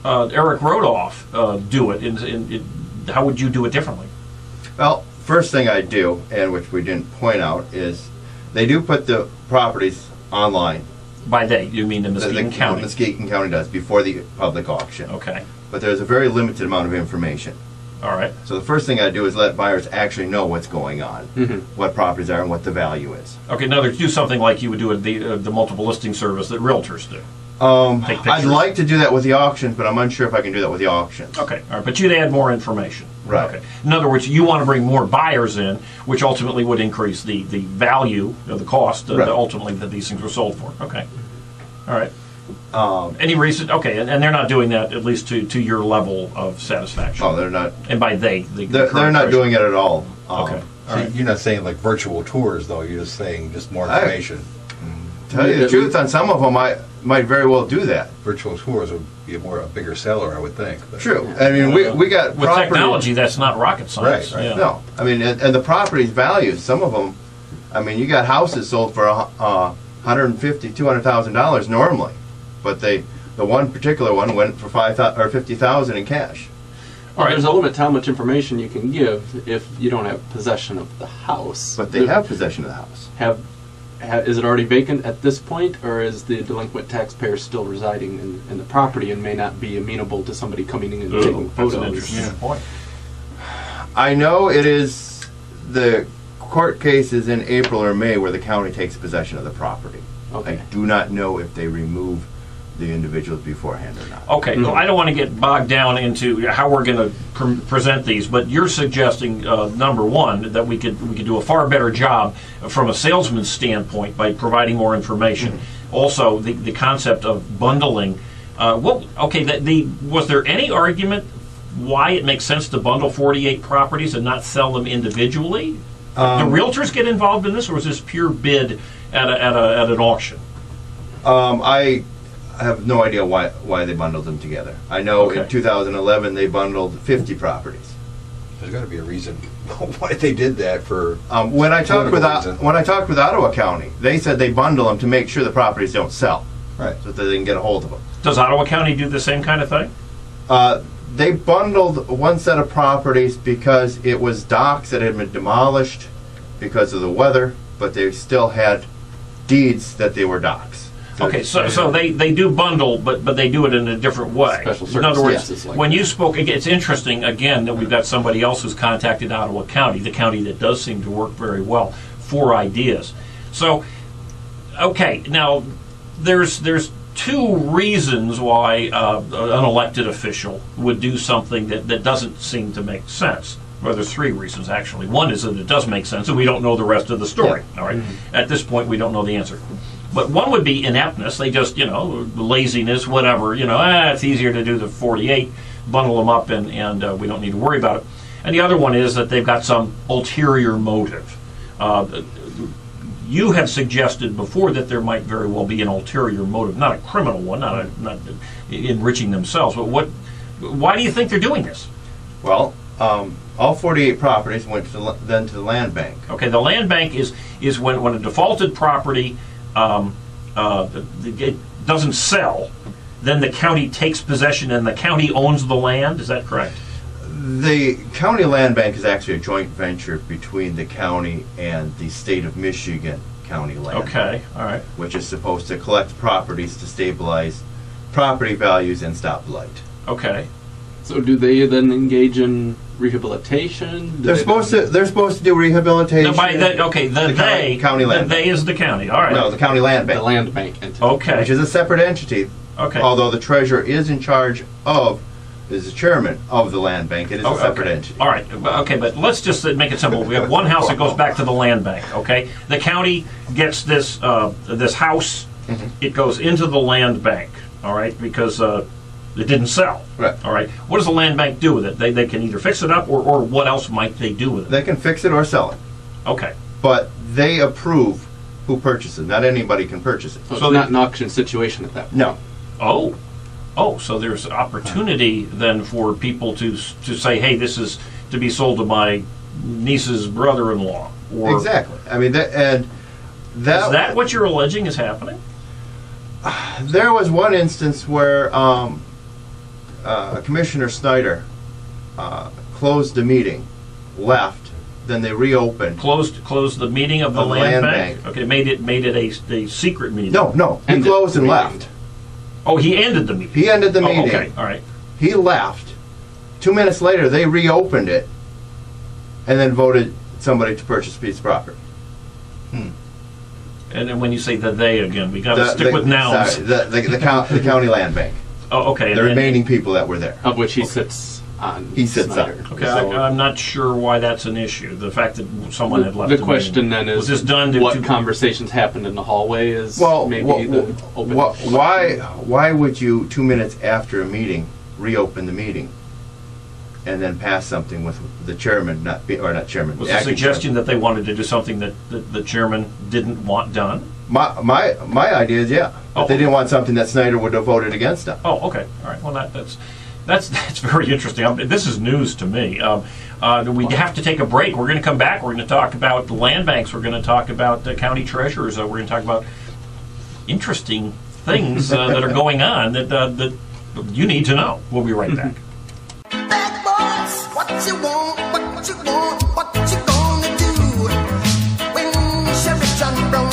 uh, Eric Rodoff uh, do it? In, in, in, how would you do it differently? Well, first thing I do, and which we didn't point out, is they do put the properties online. By they, you mean the The- Muskegon the, County? Muskegon County does before the public auction. Okay. But there's a very limited amount of information. All right. So the first thing I do is let buyers actually know what's going on, what properties are, and what the value is. Okay. now other words, do something like you would do at the uh, the multiple listing service that realtors do. Um, Take I'd pictures. like to do that with the auctions, but I'm unsure if I can do that with the auctions. Okay, all right, but you'd add more information. Right. Okay. In other words, you want to bring more buyers in, which ultimately would increase the, the value of the cost uh, Right. ultimately that these things were sold for. Okay. All right. Um, Any reason? Okay, and, and they're not doing that at least to, to your level of satisfaction. oh, they're not. And by they, the They're, they're not doing it at all. Um, Okay. So you're not saying like virtual tours, though. You're just saying just more I- information. Tell you the truth, on some of them, I might very well do that. Virtual tours would be a more a bigger seller, I would think. but- True. I mean, we, we got With property- technology, that's not rocket science. Right, right. Yeah. No, I mean, and, and the property's values, some of them, I mean, you got houses sold for a hu- uh, 150, 200,000 dollars normally, but they, the one particular one went for five thou- or 50,000 in cash. All right. There's a limit to how much information you can give if you don't have possession of the house. But they have possession of the house. have, ha is it already vacant at this point, or is the delinquent taxpayer still residing in, in the property and may not be amenable to somebody coming in and Ooh, taking that's photos? an interesting point. I know it is the court case is in April or May where the county takes possession of the property. Okay. I do not know if they remove the individuals beforehand or not. Okay, well, I don't want to get bogged down into how we're going to pre- present these, but you're suggesting uh, number one that we could we could do a far better job from a salesman's standpoint by providing more information. Also, the, the concept of bundling. Uh, what? Okay, the, the was there any argument why it makes sense to bundle 48 properties and not sell them individually? do realtors get involved in this, or is this pure bid at a, at, a, at an auction? Um, I have no idea why why they bundled them together. I know Okay. in 2011 they bundled 50 properties. There's got to be a reason why they did that for. Um, when I talked with Political O- reason. when I talked with Ottawa County, they said they bundle them to make sure the properties don't sell, Right. so that they can get a hold of them. Does Ottawa County do the same kind of thing? Uh, they bundled one set of properties because it was docks that had been demolished because of the weather, but they still had deeds that they were docks. Okay, so, so they, they do bundle, but, but they do it in a different way. Special In other words, circumstances like when you spoke, it's interesting, again, that we've got somebody else who's contacted Ottawa County, the county that does seem to work very well for ideas. So, okay, now, there's, there's two reasons why uh, an elected official would do something that, that doesn't seem to make sense. Well, there's three reasons, actually. One is that it does make sense, and we don't know the rest of the story, all right? At this point, we don't know the answer. But one would be ineptness. They just, you know, laziness, whatever. You know, ah, it's easier to do the 48, bundle them up, and, and uh, we don't need to worry about it. And the other one is that they've got some ulterior motive. Uh, you have suggested before that there might very well be an ulterior motive, not a criminal one, not, a, not enriching themselves, but what? Why do you think they're doing this? Well, um, all 48 properties went to the, then to the land bank. Okay, the land bank is is when when a defaulted property um, uh, it doesn't sell, then the county takes possession and the county owns the land. Is that correct? The county land bank is actually a joint venture between the county and the state of Michigan County Land. Okay, all right. Which is supposed to collect properties to stabilize property values and stop blight. Okay. So do they then engage in rehabilitation? Do They're they supposed then- to. They're supposed to do rehabilitation. The, by the, okay, the, The county- they. county land The they is the county. All right. No, the county land bank, the land bank entity. okay. which is a separate entity. okay. Although the treasurer is in charge of, is the chairman of the land bank. It is a separate okay. entity. All right, okay, but let's just make it simple. We have one house that goes back to the land bank, okay? The county gets this, uh, this house, Mm-hmm. it goes into the land bank, all right, because uh, it didn't sell. Right. All right, what does the land bank do with it? They, they can either fix it up, or, or what else might they do with it? They can fix it or sell it, Okay, but they approve who purchases. It. Not anybody can purchase it. So, So it's not an auction situation at that point. No. oh, oh, so there's opportunity then for people to, to say, hey, this is to be sold to my niece's brother-in-law. Exactly. I mean, that, and that, Is that what you're alleging is happening? there was one instance where um, uh, Commissioner Snyder uh, closed the meeting, left, then they reopened. closed closed the meeting of the the land, land bank? Okay, made it made it a, a secret meeting. No, no, he Ended closed and the left. Oh, he ended the meeting. He ended the Oh, meeting. okay, all right. He left. Two minutes later, they reopened it, and then voted somebody to purchase a piece of property. And then when you say the they again, we got to The- stick the- with nouns. Sorry, the, the, the, the county land bank. Oh, okay. and The then- remaining people that were there. Of which he sits on. He sits Snyder. on. Okay, So- I, I'm not sure why that's an issue. The fact that someone had left. The meeting. question then is, was this done to, what to- conversations happened in the hallway is Well, maybe wha- the wha- open. wha- why why would you two minutes after a meeting reopen the meeting and then pass something with the chairman not be, or not chairman was the the acting suggestion that they wanted to do something that, that the chairman didn't want done? Chairman. My my my idea is yeah, Oh. but they didn't want something that Snyder would have voted against them. Oh, okay. All right. Well, that, that's that's that's very interesting. Um, this is news to me. Um, uh, we have to take a break. We're going to come back. We're going to talk about the land banks. We're going to talk about the county treasurers. Uh, we're going to talk about interesting things uh, that are going on that uh, that you need to know. We'll be right back. Bad boys, what you want, what you want, what you gonna do when Sheriff John Brown come for you?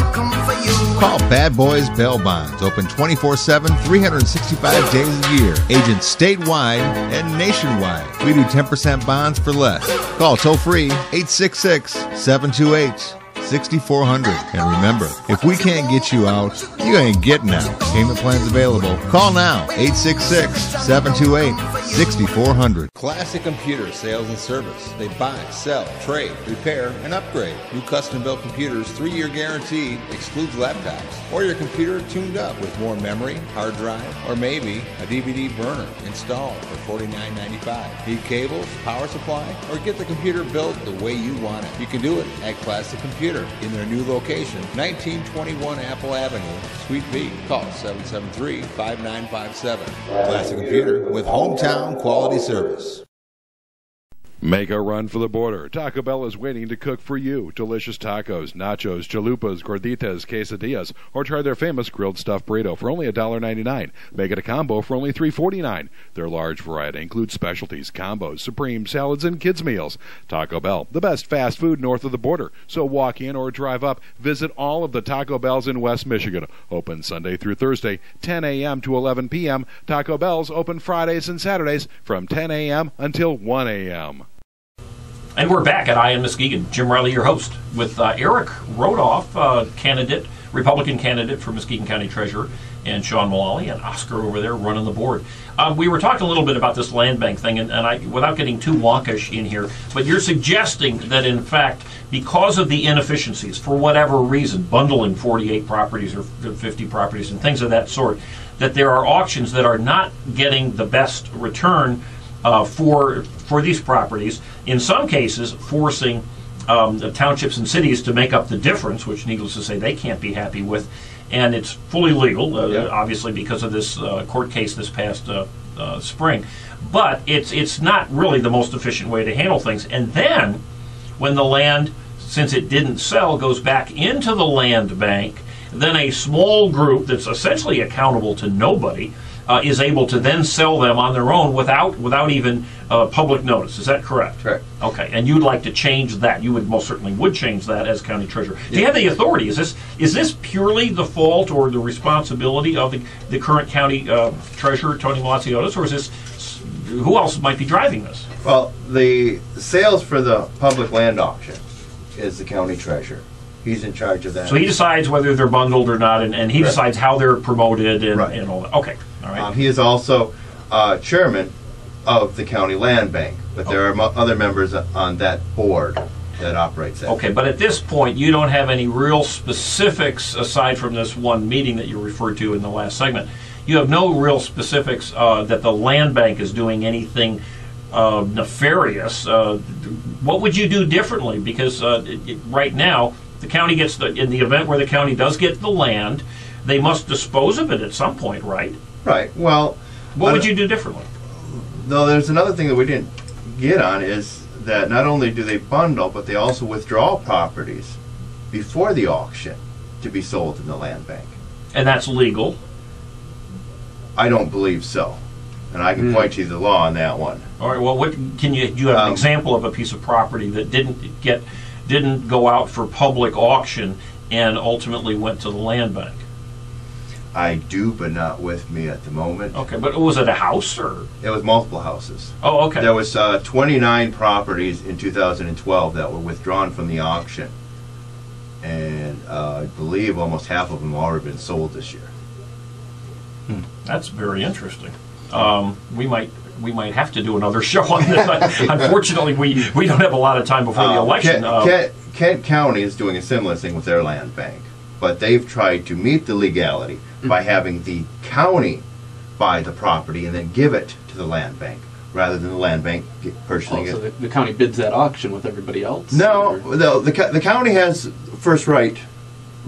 Call Bad Boys Bail Bonds. Open 24 7, 365 days a year. Agents statewide and nationwide. We do 10% bonds for less. Call toll free 866 728 6400. And remember, if we can't get you out, you ain't getting out. Payment plans available. Call now 866 728 6400. Classic Computer Sales and Service. They buy, sell, trade, repair, and upgrade. New custom built computers, three year guarantee, excludes laptops, or your computer tuned up with more memory, hard drive, or maybe a DVD burner installed for $49.95. Need cables, power supply, or get the computer built the way you want it. You can do it at Classic Computer in their new location, 1921 Apple Avenue, Suite B. Call 773 5957. Classic Computer with hometown quality service. Make a run for the border. Taco Bell is waiting to cook for you. Delicious tacos, nachos, chalupas, gorditas, quesadillas, or try their famous grilled stuffed burrito for only $1.99. Make it a combo for only $3.49. Their large variety includes specialties, combos, supreme salads, and kids' meals. Taco Bell, the best fast food north of the border. So walk in or drive up. Visit all of the Taco Bells in West Michigan. Open Sunday through Thursday, 10 a.m. to 11 p.m. Taco Bell's open Fridays and Saturdays from 10 a.m. until 1 a.m. And we're back at Eye on Muskegon. Jim Riley, your host, with uh, Eric Rodoff, uh, candidate, Republican candidate for Muskegon County Treasurer, and Sean Mullally, and Oscar over there running the board. Um, we were talking a little bit about this land bank thing, and, and I, without getting too wonkish in here, but you're suggesting that in fact, because of the inefficiencies, for whatever reason, bundling 48 properties or 50 properties and things of that sort, that there are auctions that are not getting the best return uh, for for these properties. In some cases, forcing um, the townships and cities to make up the difference, which, needless to say, they can't be happy with. And it's fully legal, uh, Yeah. obviously, because of this uh, court case this past uh, uh, spring. But it's it's not really the most efficient way to handle things. And then, when the land, since it didn't sell, goes back into the land bank, then a small group that's essentially accountable to nobody uh, is able to then sell them on their own without without even uh, public notice. Is that correct? Correct. Okay, and you'd like to change that. You would most certainly would change that as county treasurer. Do you have the authority? Is this is this purely the fault or the responsibility of the, the current county uh, treasurer Tony Moulatsiotis, or is this who else might be driving this? Well, the sales for the public land auction is the county treasurer. He's in charge of that. So he decides whether they're bundled or not, and, and he Right. decides how they're promoted and, Right. and all that. Okay, all right. Um, he is also uh, chairman of the county land bank, but there are mo- other members on that board that operates that. Okay, but at this point, you don't have any real specifics aside from this one meeting that you referred to in the last segment. You have no real specifics uh, that the land bank is doing anything uh, nefarious. Uh, what would you do differently? Because uh, it, it- right now, the county gets the in the event where the county does get the land, they must dispose of it at some point, right? Right. Well, What would Uh, you do differently? though there's another thing that we didn't get on is that not only do they bundle, but they also withdraw properties before the auction to be sold in the land bank. And that's legal. I don't believe so, and I can point you to the law on that one. All right. Well, what can you? Do you have an Um, example of a piece of property that didn't get, didn't go out for public auction and ultimately went to the land bank? I do, but not with me at the moment. Okay, but was it a house or? It was multiple houses. Oh, okay. There was uh, 29 properties in 2012 that were withdrawn from the auction, and uh, I believe almost half of them already been sold this year. That's very interesting. Um, we might we might have to do another show on this. Unfortunately, we, we don't have a lot of time before the Um, election. Kent, Uh, Kent, Kent County is doing a similar thing with their land bank, but they've tried to meet the legality by having the county buy the property and then give it to the land bank, rather than the land bank purchasing Oh, so it. the, the county bids that auction with everybody else? No, Or- no, the, co- the county has first right.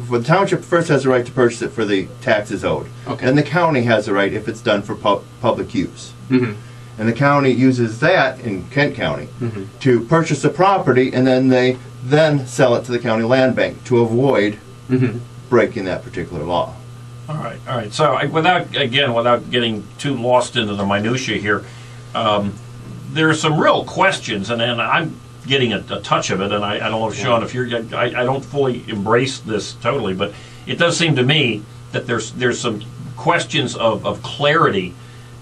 For the township first has the right to purchase it for the taxes owed. Okay. And the county has the right if it's done for pub, public use. Mhm. And the county uses that in Kent County Mhm. to purchase the property and then they then sell it to the county land bank to avoid Mhm. breaking that particular law. All right, all right. So I- without, again, without getting too lost into the minutia here, um, there are some real questions, and, and I'm getting a, a touch of it, and I, I don't know if Sean, if you're, I, I don't fully embrace this totally, but it does seem to me that there's there's some questions of, of clarity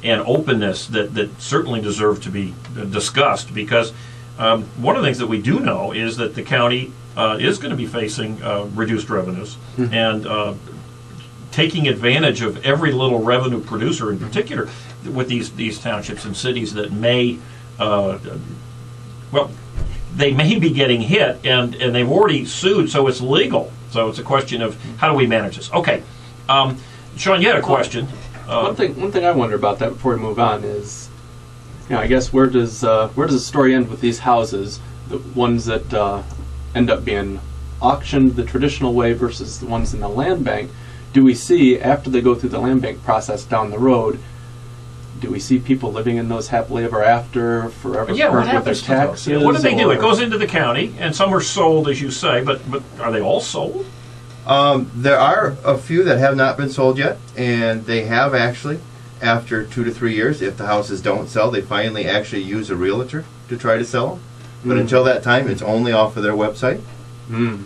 and openness that, that certainly deserve to be discussed because um, one of the things that we do know is that the county uh, is going to be facing uh, reduced revenues and uh, taking advantage of every little revenue producer, in particular with these these townships and cities that may, uh, well, they may be getting hit, and and they've already sued, so it's legal. So it's a question of how do we manage this? Okay, um, Sean, you had a question. Uh, one thing, one thing I wonder about that before we move on is, you know, I guess where does uh, where does the story end with these houses, the ones that uh, end up being auctioned the traditional way versus the ones in the land bank? Do we see after they go through the land bank process down the road? Do we see people living in those happily ever after, forever yeah, what current with their happens taxes? What do they do? It goes into the county, and some are sold, as you say, but but are they all sold? Um, there are a few that have not been sold yet, and they have actually, after two to three years, if the houses don't sell, they finally actually use a realtor to try to sell them. But Mm. until that time, it's only off of their website. Mm.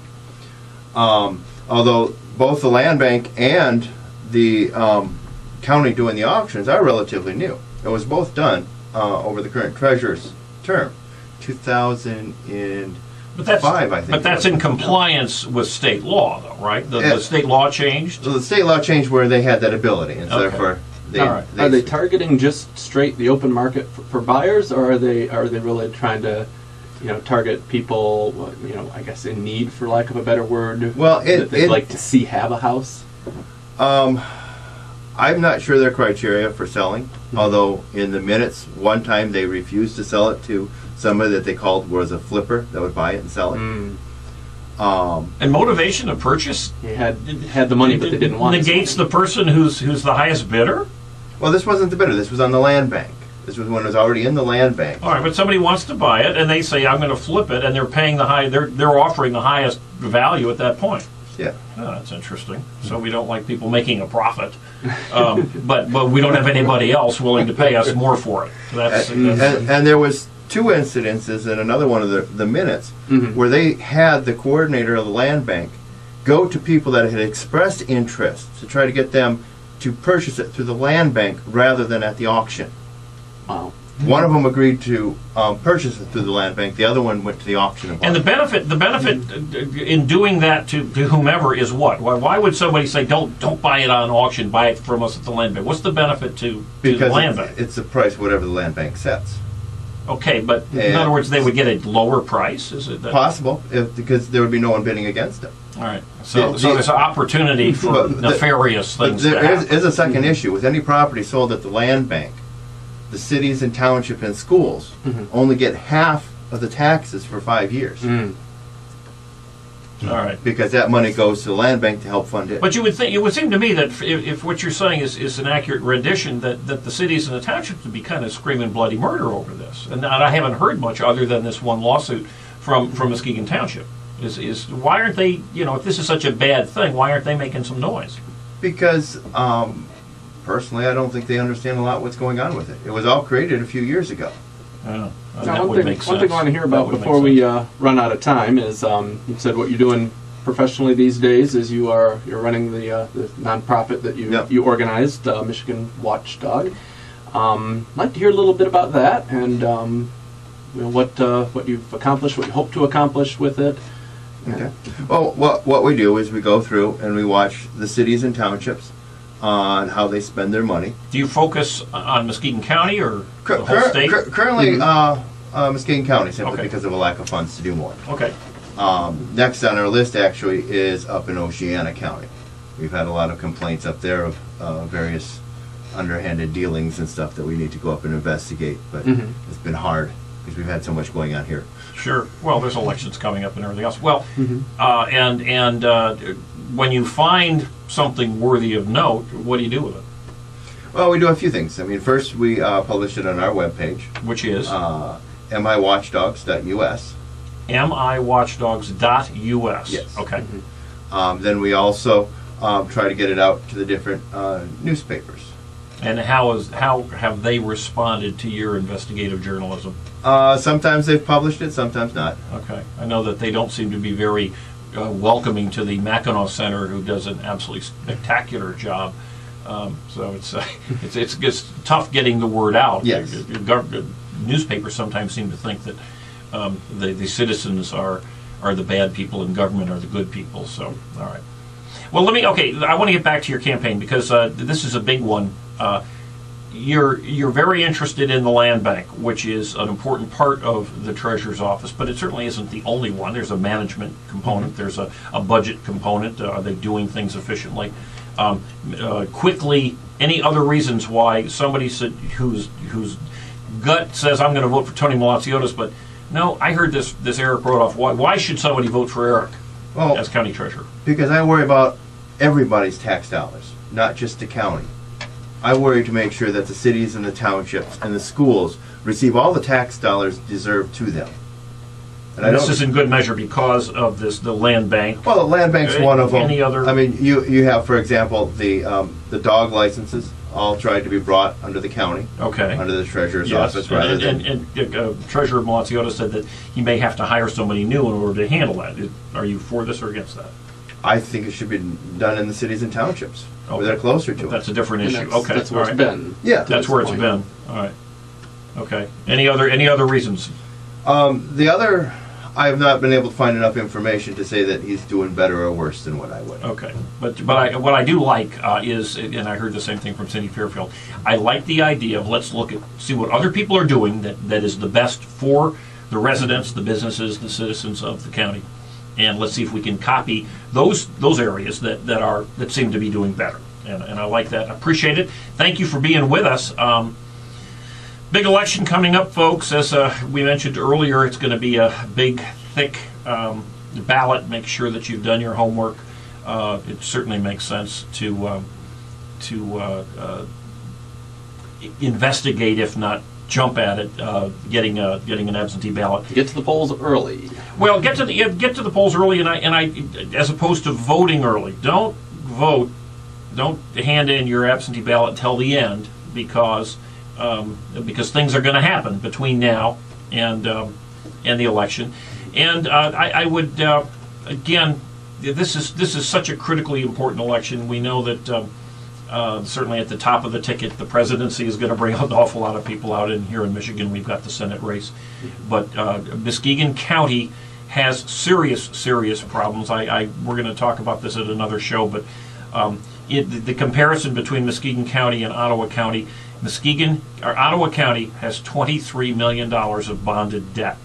Um, although both the land bank and the um, county doing the auctions are relatively new. It was both done uh, over the current treasurer's term, 2005, But that's five, I think. but that's in compliance with state law, though, right? The, Yeah. the state law changed. So the state law changed where they had that ability, and so Okay. therefore they, All right. Are they targeting just straight the open market for, for buyers, or are they are they really trying to, you know, target people, what, you know, I guess in need, for lack of a better word, Well, it- that they'd it- like to see have a house? Um, I'm not sure their criteria for selling. Although in the minutes, one time they refused to sell it to somebody that they called was a flipper that would buy it and sell it. Mm. Um, And motivation to purchase They had had the money, but they didn't want it. negates the person who's who's the highest bidder. well, this wasn't the bidder. This was on the land bank. This was when it was already in the land bank. All right, but somebody wants to buy it, and they say I'm going to flip it, and they're paying the high. They're they're offering the highest value at that point. Yeah. Oh, that's interesting. So we don't like people making a profit, um, but but we don't have anybody else willing to pay us more for it. That's, and, that's and, and there was two incidences in another one of the, the minutes Mhm. where they had the coordinator of the land bank go to people that had expressed interest to try to get them to purchase it through the land bank rather than at the auction. Wow. One of them agreed to um, purchase it through the land bank. The other one went to the auction and And the benefit, the benefit in doing that to, to whomever is what? Why, why would somebody say, don't don't buy it on auction, buy it from us at the land bank? What's the benefit to, to the land it's, bank? it's the price whatever the land bank sets. Okay, but in Yeah. other words, they would get a lower price. Is it that? Possible, if, because there would be no one bidding against it. All right. So, The- so the- there's an opportunity for But the- nefarious But things to there is, happen. is a second issue with any property sold at the land bank. The cities and township and schools only get half of the taxes for five years Mm. All right. because that money goes to the land bank to help fund it. But you would think it would seem to me that if, if what you're saying is, is an accurate rendition, that, that the cities and the townships would be kind of screaming bloody murder over this. And I haven't heard much other than this one lawsuit from from Muskegon Township. Is is why aren't they? You know, if this is such a bad thing, why aren't they making some noise? because um, personally, I don't think they understand a lot what's going on with it. It was all created a few years ago. Oh, Now, one thing, one thing I want to hear about before we uh, run out of time is um, you said what you're doing professionally these days is you are you're running the, uh, the nonprofit that you Yep. you organized, uh, Michigan Watchdog. Um, I'd like to hear a little bit about that and um, you know, what uh, what you've accomplished, what you hope to accomplish with it. Okay. Well, what what we do is we go through and we watch the cities and townships on how they spend their money. Do you focus on Muskegon County or Cur- the whole cur- state? cur- currently, uh, uh, Muskegon County, simply Okay. because of a lack of funds to do more. okay. Um, next on our list actually is up in Oceana County. We've had a lot of complaints up there of uh, various underhanded dealings and stuff that we need to go up and investigate, but Mhm. it's been hard because we've had so much going on here. Sure. Well, there's elections coming up and everything else. Well, uh, and and uh, when you find something worthy of note, what do you do with it? Well, we do a few things. I mean, first we uh, publish it on our webpage, Which is uh, miwatchdogs.us. miwatchdogs.us. Yes. Okay. Um, then we also um, try to get it out to the different uh, newspapers. And how is how have they responded to your investigative journalism? Uh, sometimes they've published it, sometimes not. Okay. I know that they don't seem to be very uh, welcoming to the Mackinac Center, who does an absolutely spectacular job. Um, so it's, uh, it's it's it's tough getting the word out. Yes. The- the the newspapers sometimes seem to think that um, the the citizens are are the bad people and government are the good people. So all right. Well, let me. Okay, I want to get back to your campaign because uh, this is a big one. Uh, you're you're very interested in the land bank, which is an important part of the treasurer's office, but it certainly isn't the only one. There's a management component. There's a, a budget component. Uh, are they doing things efficiently? Um, uh, quickly, any other reasons why somebody said, whose whose gut says I'm going to vote for Tony Moulatsiotis, but no, I heard this this Eric Rodoff. Why why should somebody vote for Eric Well, as county treasurer? because I worry about everybody's tax dollars, not just the county. I worry to make sure that the cities and the townships and the schools receive all the tax dollars deserved to them. And I this don't- is in good measure because of this the land bank. Well, the land bank's Uh, one of them. any other- I mean, you you have, for example, the um, the dog licenses all tried to be brought under the county, Okay. under the treasurer's Yes, office, rather and, than. and, and uh, Treasurer Moulatsiotis said that he may have to hire somebody new in order to handle that. Is- Are you for this or against that? I think it should be done in the cities and townships, where Okay. they're closer to That's it. a different And issue. that's, okay, that's where all it's right. been. Yeah. That's where it's been. All right. Okay. Any other any other reasons? Um, the other, I have not been able to find enough information to say that he's doing better or worse than what I would. Okay, but but I, what I do like uh, is, and I heard the same thing from Cindy Fairfield. I like the idea of let's look at see what other people are doing that, that is the best for the residents, the businesses, the citizens of the county, and let's see if we can copy those those areas that, that are that seem to be doing better. And, and I like that. I appreciate it. Thank you for being with us. Um, Big election coming up, folks. As uh, we mentioned earlier, it's going to be a big, thick um, ballot. Make sure that you've done your homework. Uh, it certainly makes sense to um, to uh, uh, investigate, if not jump at it, uh, getting a, getting an absentee ballot. Get to the polls early. Well, get to the yeah, get to the polls early, and I and I, as opposed to voting early. Don't vote. Don't hand in your absentee ballot until the end because um, because things are going to happen between now and um, and the election. And uh, I, I would uh, again, this is this is such a critically important election. We know that. Um, Uh, certainly at the top of the ticket, the presidency is going to bring an awful lot of people out. In here in Michigan, we've got the Senate race, but uh, Muskegon County has serious, serious problems. I, I we're going to talk about this at another show, but um, it, the, the comparison between Muskegon County and Ottawa County, Muskegon or Ottawa County has 23 million dollars of bonded debt.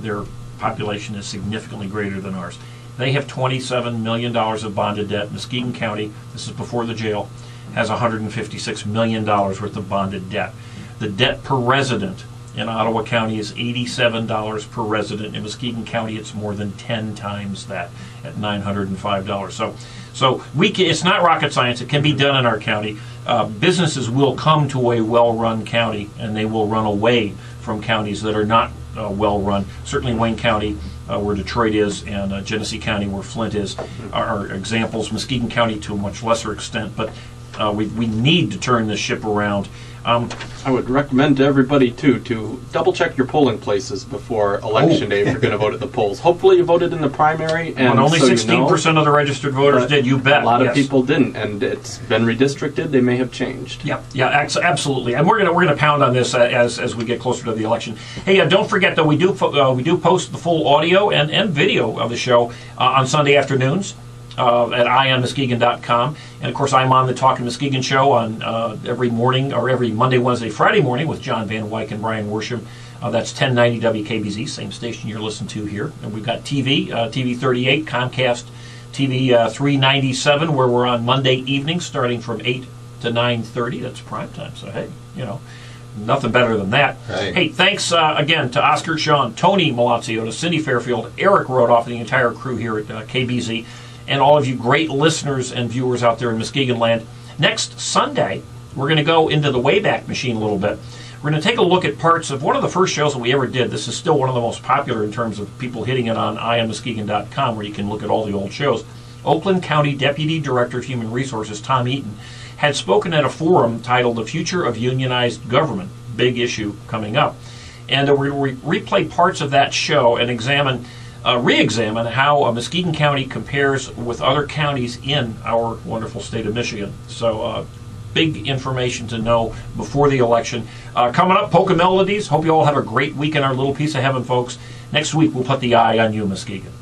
Their population is significantly greater than ours. They have 27 million dollars of bonded debt. Muskegon County, this is before the jail, has 156 million dollars worth of bonded debt. The debt per resident in Ottawa County is $87 per resident. In Muskegon County, it's more than 10 times that at $905. So, so we can, it's not rocket science. It can be done in our county. Uh, businesses will come to a well-run county, and they will run away from counties that are not uh, well-run. Certainly, Wayne County, uh, where Detroit is, and uh, Genesee County, where Flint is, are, are examples. Muskegon County, to a much lesser extent, but uh, we, we need to turn this ship around. Um, I would recommend to everybody too to double check your polling places before election day if you're going to vote at the polls. Hopefully, you voted in the primary, and when only so you 16% know, of the registered voters but did, you bet. A lot of yes. people didn't, and it's been redistricted. They may have changed. Yeah, yeah, abs- absolutely, and we're gonna we're gonna pound on this uh, as as we get closer to the election. Hey, uh, don't forget though we do fo- uh, we do post the full audio and, and video of the show uh, on Sunday afternoons uh, at ionmuskegon.com, and of course I'm on the Talking Muskegon show on uh, every morning or every Monday, Wednesday, Friday morning with John Van Wyck and Brian Worsham. Uh, that's 1090 WKBZ, same station you're listening to here. And we've got TV, uh, TV 38, Comcast TV uh, 397, where we're on Monday evenings starting from 8 to 9.30. That's prime time, so hey, you know, nothing better than that. Right. Hey, thanks uh, again to Oscar Sean, Tony Malazio, to Cindy Fairfield, Eric Rodoff, and the entire crew here at uh, KBZ, and all of you great listeners and viewers out there in Muskegon land. Next Sunday, we're going to go into the Wayback Machine a little bit. We're going to take a look at parts of one of the first shows that we ever did. This is still one of the most popular in terms of people hitting it on iammuskegon.com, where you can look at all the old shows. Oakland County Deputy Director of Human Resources, Tom Eaton, had spoken at a forum titled The Future of Unionized Government, big issue coming up. And we replay parts of that show and examine, uh, re-examine how uh, Muskegon County compares with other counties in our wonderful state of Michigan. So, uh, big information to know before the election. Uh, coming up, Polka Melodies. Hope you all have a great week in our little piece of heaven, folks. Next week, we'll put the eye on you, Muskegon.